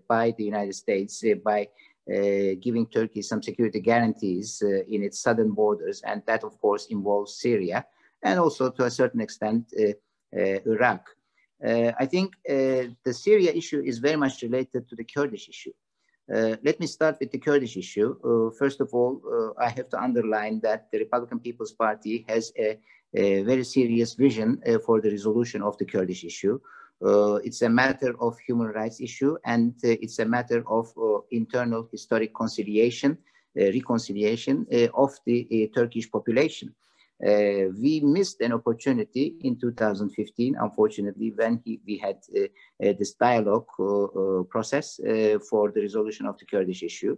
by the United States by giving Turkey some security guarantees in its southern borders. And that, of course, involves Syria and also to a certain extent uh, uh, Iraq. Uh, I think the Syria issue is very much related to the Kurdish issue. Uh, let me start with the Kurdish issue. Uh, first of all, uh, I have to underline that the Republican People's Party has a, a very serious vision for the resolution of the Kurdish issue. it's a matter of human rights issue, and it's a matter of internal historic conciliation, reconciliation of the Turkish population. Uh, we missed an opportunity in 2015, unfortunately, when he, we had uh, uh, this dialogue uh, uh, process uh, for the resolution of the Kurdish issue.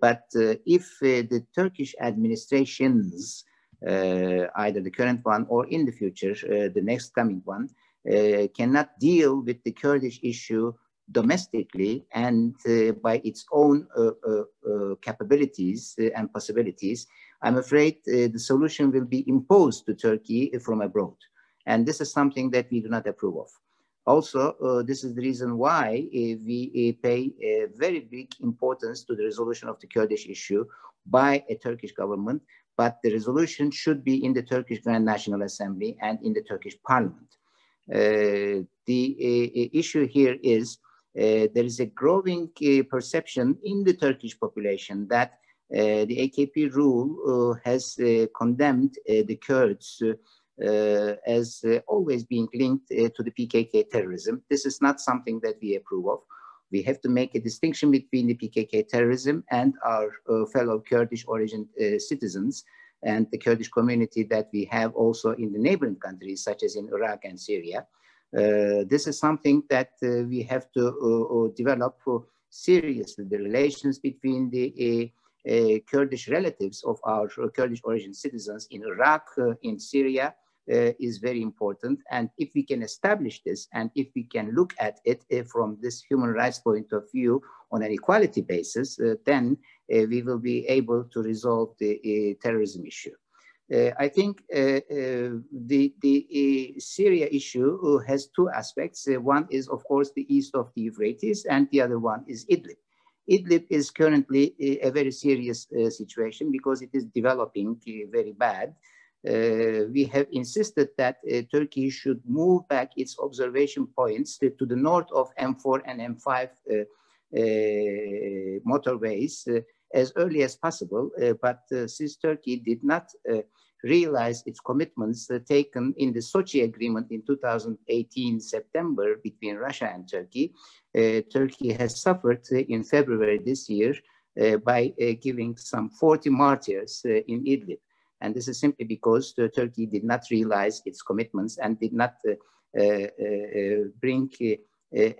but if the Turkish administrations, either the current one or in the future, the next coming one, cannot deal with the Kurdish issue domestically and by its own capabilities and possibilities, I'm afraid uh, the solution will be imposed to Turkey from abroad. And this is something that we do not approve of. Also, uh, this is the reason why uh, we uh, pay a very big importance to the resolution of the Kurdish issue by a Turkish government, but the resolution should be in the Turkish Grand National Assembly and in the Turkish parliament. Uh, the uh, issue here is there is a growing perception in the Turkish population that uh, the AKP rule uh, has uh, condemned the Kurds as always being linked to the PKK terrorism. This is not something that we approve of. We have to make a distinction between the PKK terrorism and our fellow Kurdish origin citizens and the Kurdish community that we have also in the neighboring countries, such as in Iraq and Syria. Uh, this is something that uh, we have to uh, develop seriously, the relations between the uh, Kurdish relatives of our Kurdish origin citizens in Iraq, uh, in Syria, uh, is very important. And if we can establish this, and if we can look at it uh, from this human rights point of view on an equality basis, uh, then uh, we will be able to resolve the uh, terrorism issue. Uh, I think the, the Syria issue has two aspects. one is, of course, the east of the Euphrates, and the other one is Idlib. Idlib is currently a, very serious uh, situation because it is developing uh, very bad. Uh, we have insisted that uh, Turkey should move back its observation points to, to the north of M4 and M5 uh, uh, motorways as early as possible. but since Turkey did not realize its commitments uh, taken in the Sochi agreement in 2018 September between Russia and Turkey, uh, Turkey has suffered uh, in February this year uh, by uh, giving some 40 martyrs uh, in Idlib. And this is simply because Turkey did not realize its commitments and did not uh, uh, uh, bring a,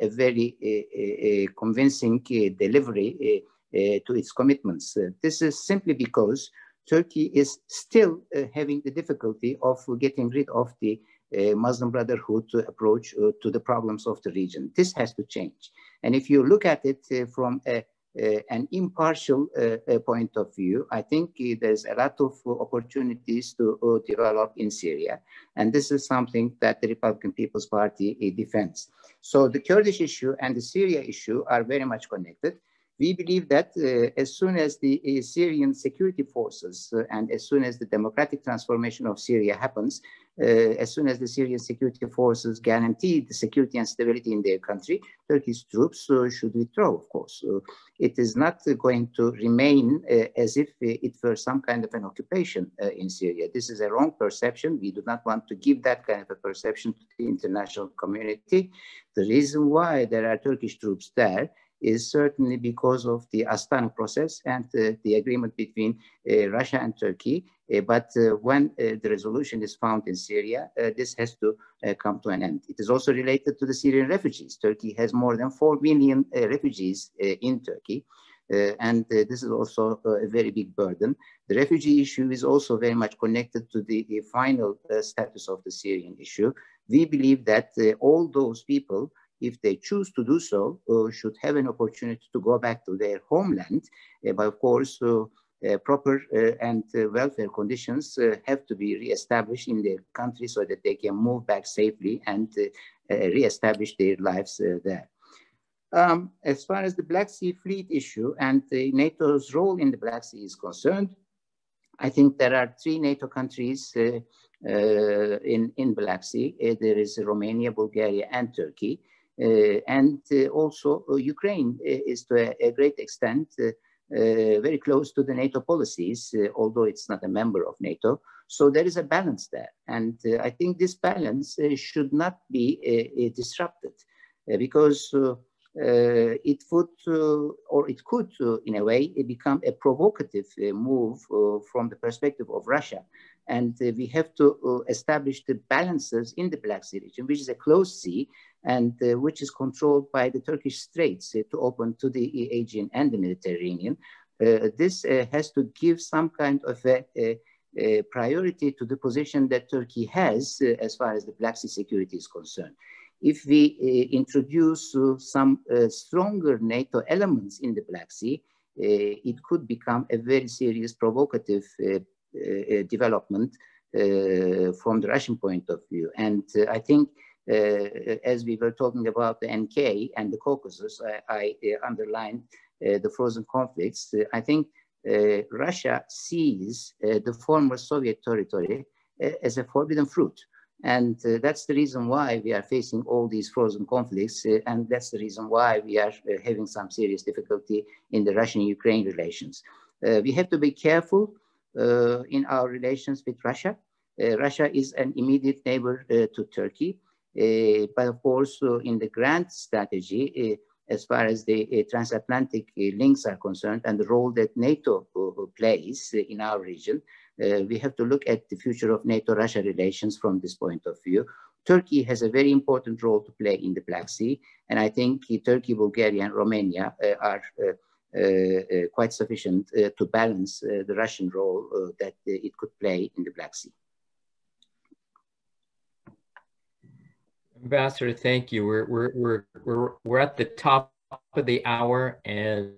very convincing delivery to its commitments. this is simply because Turkey is still having the difficulty of getting rid of the uh, Muslim Brotherhood approach uh, to the problems of the region. This has to change. And if you look at it uh, from a uh, an impartial uh, uh, point of view, I think there's a lot of opportunities to develop in Syria. And this is something that the Republican People's Party defends. So the Kurdish issue and the Syria issue are very much connected we believe that uh, as soon as the uh, Syrian security forces uh, and as soon as the democratic transformation of Syria happens, uh, as soon as the Syrian security forces guarantee the security and stability in their country, Turkish troops uh, should withdraw, of course. it is not going to remain uh, as if it were some kind of an occupation in Syria. This is a wrong perception. We do not want to give that kind of a perception to the international community. The reason why there are Turkish troops there is certainly because of the Astana process and uh, the agreement between uh, Russia and Turkey. Uh, but uh, when uh, the resolution is found in Syria, uh, this has to come to an end. It is also related to the Syrian refugees. Turkey has more than 4 million refugees in Turkey. and this is also a very big burden. The refugee issue is also very much connected to the, the final status of the Syrian issue. We believe that all those people if they choose to do so, uh, should have an opportunity to go back to their homeland. Uh, but of course, uh, uh proper uh, and uh, welfare conditions have to be reestablished in their country so that they can move back safely and reestablish their lives there. Um, as far as the Black Sea Fleet issue and NATO's role in the Black Sea is concerned, I think there are three NATO countries uh, in, in Black Sea. Uh, there is Romania, Bulgaria, and Turkey. Uh, and uh, also uh, Ukraine uh, is to a, a great extent uh, uh, very close to the NATO policies, although it's not a member of NATO. So there is a balance there. And I think this balance should not be disrupted because uh, it would uh, or it could uh, in a way become a provocative move from the perspective of Russia and we have to establish the balances in the Black Sea region, which is a closed sea and uh, which is controlled by the Turkish Straits uh, to open to the Aegean and the Mediterranean. Uh, this uh, has to give some kind of a, a, a, priority to the position that Turkey has as far as the Black Sea security is concerned. If we introduce some stronger NATO elements in the Black Sea, it could become a very serious provocative uh, development uh, from the Russian point of view. And uh, I think as we were talking about the NK and the Caucasus, I, I underlined the frozen conflicts. I think Russia sees the former Soviet territory as a forbidden fruit. And uh, that's the reason why we are facing all these frozen conflicts. Uh, and that's the reason why we are uh, having some serious difficulty in the Russian-Ukraine relations. we have to be careful uh, in our relations with Russia. Uh, Russia is an immediate neighbor uh, to Turkey, but of course, in the grand strategy, as far as the transatlantic links are concerned and the role that NATO plays in our region, we have to look at the future of NATO-Russia relations from this point of view. Turkey has a very important role to play in the Black Sea, and I think Turkey, Bulgaria, and Romania uh, are uh, uh, uh, quite sufficient uh, to balance the Russian role that it could play in the Black Sea. Ambassador, thank you. We're, we're, we're, we're, we're at the top of the hour and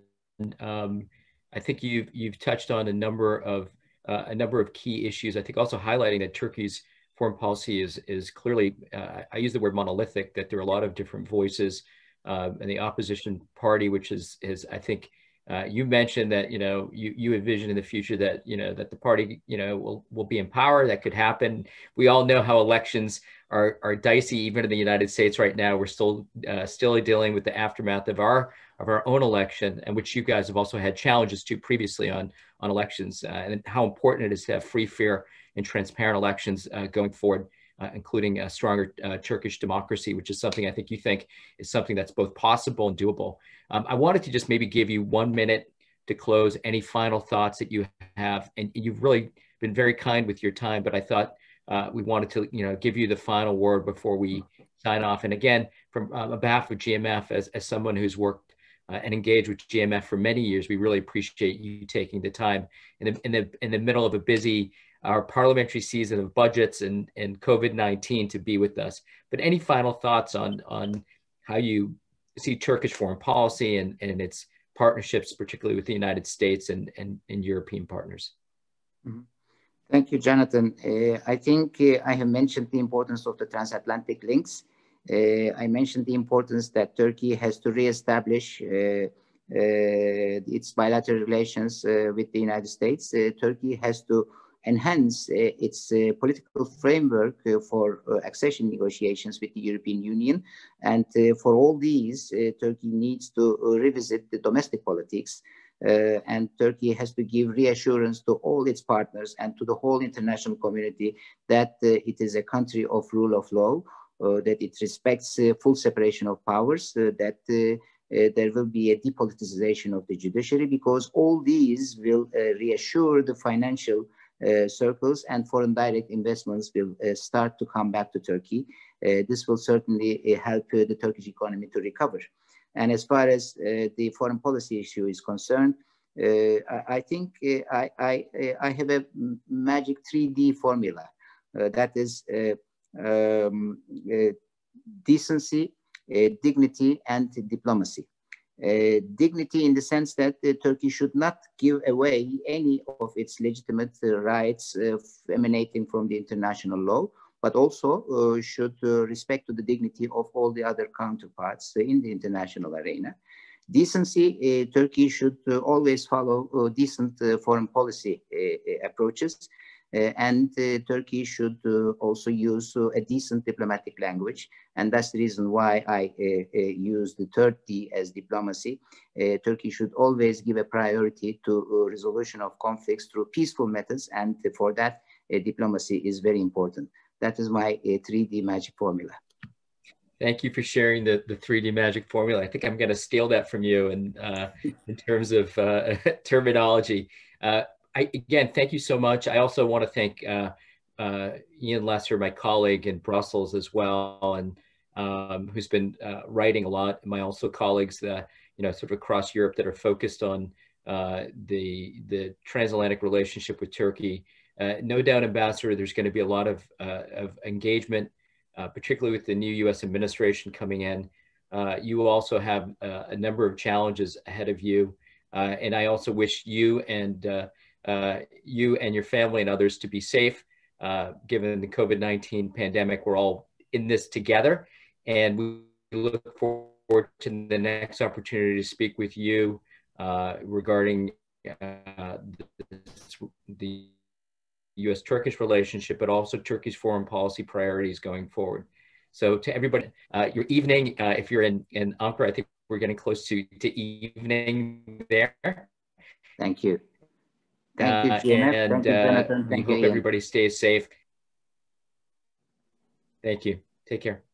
um, I think you've, you've touched on a number of, uh, a number of key issues. I think also highlighting that Turkey's foreign policy is, is clearly, uh, I use the word monolithic, that there are a lot of different voices uh, and the opposition party, which is, is I think, uh, you mentioned that you know you you envision in the future that you know that the party you know will will be in power. That could happen. We all know how elections are are dicey, even in the United States right now. We're still uh, still dealing with the aftermath of our of our own election, and which you guys have also had challenges to previously on on elections, uh, and how important it is to have free, fair, and transparent elections uh, going forward. Uh, including a stronger uh, Turkish democracy, which is something I think you think is something that's both possible and doable. Um, I wanted to just maybe give you one minute to close any final thoughts that you have. And you've really been very kind with your time, but I thought uh, we wanted to, you know, give you the final word before we sign off. And again, from um, on behalf of GMF, as, as someone who's worked uh, and engaged with GMF for many years, we really appreciate you taking the time in the, in the, in the middle of a busy our parliamentary season of budgets and, and COVID-19 to be with us. But any final thoughts on, on how you see Turkish foreign policy and, and its partnerships, particularly with the United States and, and, and European partners. Mm-hmm. Thank you, Jonathan. Uh, I think uh, I have mentioned the importance of the transatlantic links. Uh, I mentioned the importance that Turkey has to reestablish uh, uh, its bilateral relations uh, with the United States. Turkey has to enhance uh, its uh, political framework uh, for accession negotiations with the European Union. And for all these, Turkey needs to revisit the domestic politics. Uh, and Turkey has to give reassurance to all its partners and to the whole international community that uh, it is a country of rule of law, uh, that it respects full separation of powers, that there will be a depoliticization of the judiciary because all these will reassure the financial Uh, circles and foreign direct investments will uh, start to come back to Turkey. Uh, this will certainly uh, help uh, the Turkish economy to recover. And as far as the foreign policy issue is concerned, I, I, think I, I, I, have a magic 3D formula. that is um, decency, dignity, and diplomacy. Dignity in the sense that uh, Turkey should not give away any of its legitimate uh, rights uh, emanating from the international law, but also uh, should uh, respect to the dignity of all the other counterparts in the international arena. Decency, Turkey should always follow decent foreign policy approaches and uh, Turkey should uh, also use a decent diplomatic language. And that's the reason why I use the third D as diplomacy. Turkey should always give a priority to resolution of conflicts through peaceful methods. And for that, diplomacy is very important. That is my 3D magic formula. Thank you for sharing the, the 3D magic formula. I think I'm going to steal that from you in, uh, in terms of uh, terminology. Uh, I, again, thank you so much. I also want to thank uh, uh, Ian Lesser, my colleague in Brussels as well, and um, who's been uh, writing a lot. My also colleagues, you know, sort of across Europe that are focused on uh, the the transatlantic relationship with Turkey. Uh, no doubt, Ambassador, there's going to be a lot of uh, of engagement, particularly with the new U.S. administration coming in. you also have a number of challenges ahead of you, and I also wish you and uh, you and your family and others to be safe. Uh, given the COVID 19 pandemic, we're all in this together. And we look forward to the next opportunity to speak with you uh, regarding uh, the US Turkish relationship, but also Turkey's foreign policy priorities going forward. So, to everybody, uh, your evening, uh, if you're in, in Ankara, I think we're getting close to, to evening there. Thank you. Thank you, uh, Jim. and Thank you, uh, Jonathan. Thank we hope everybody stays safe. Thank you. Take care.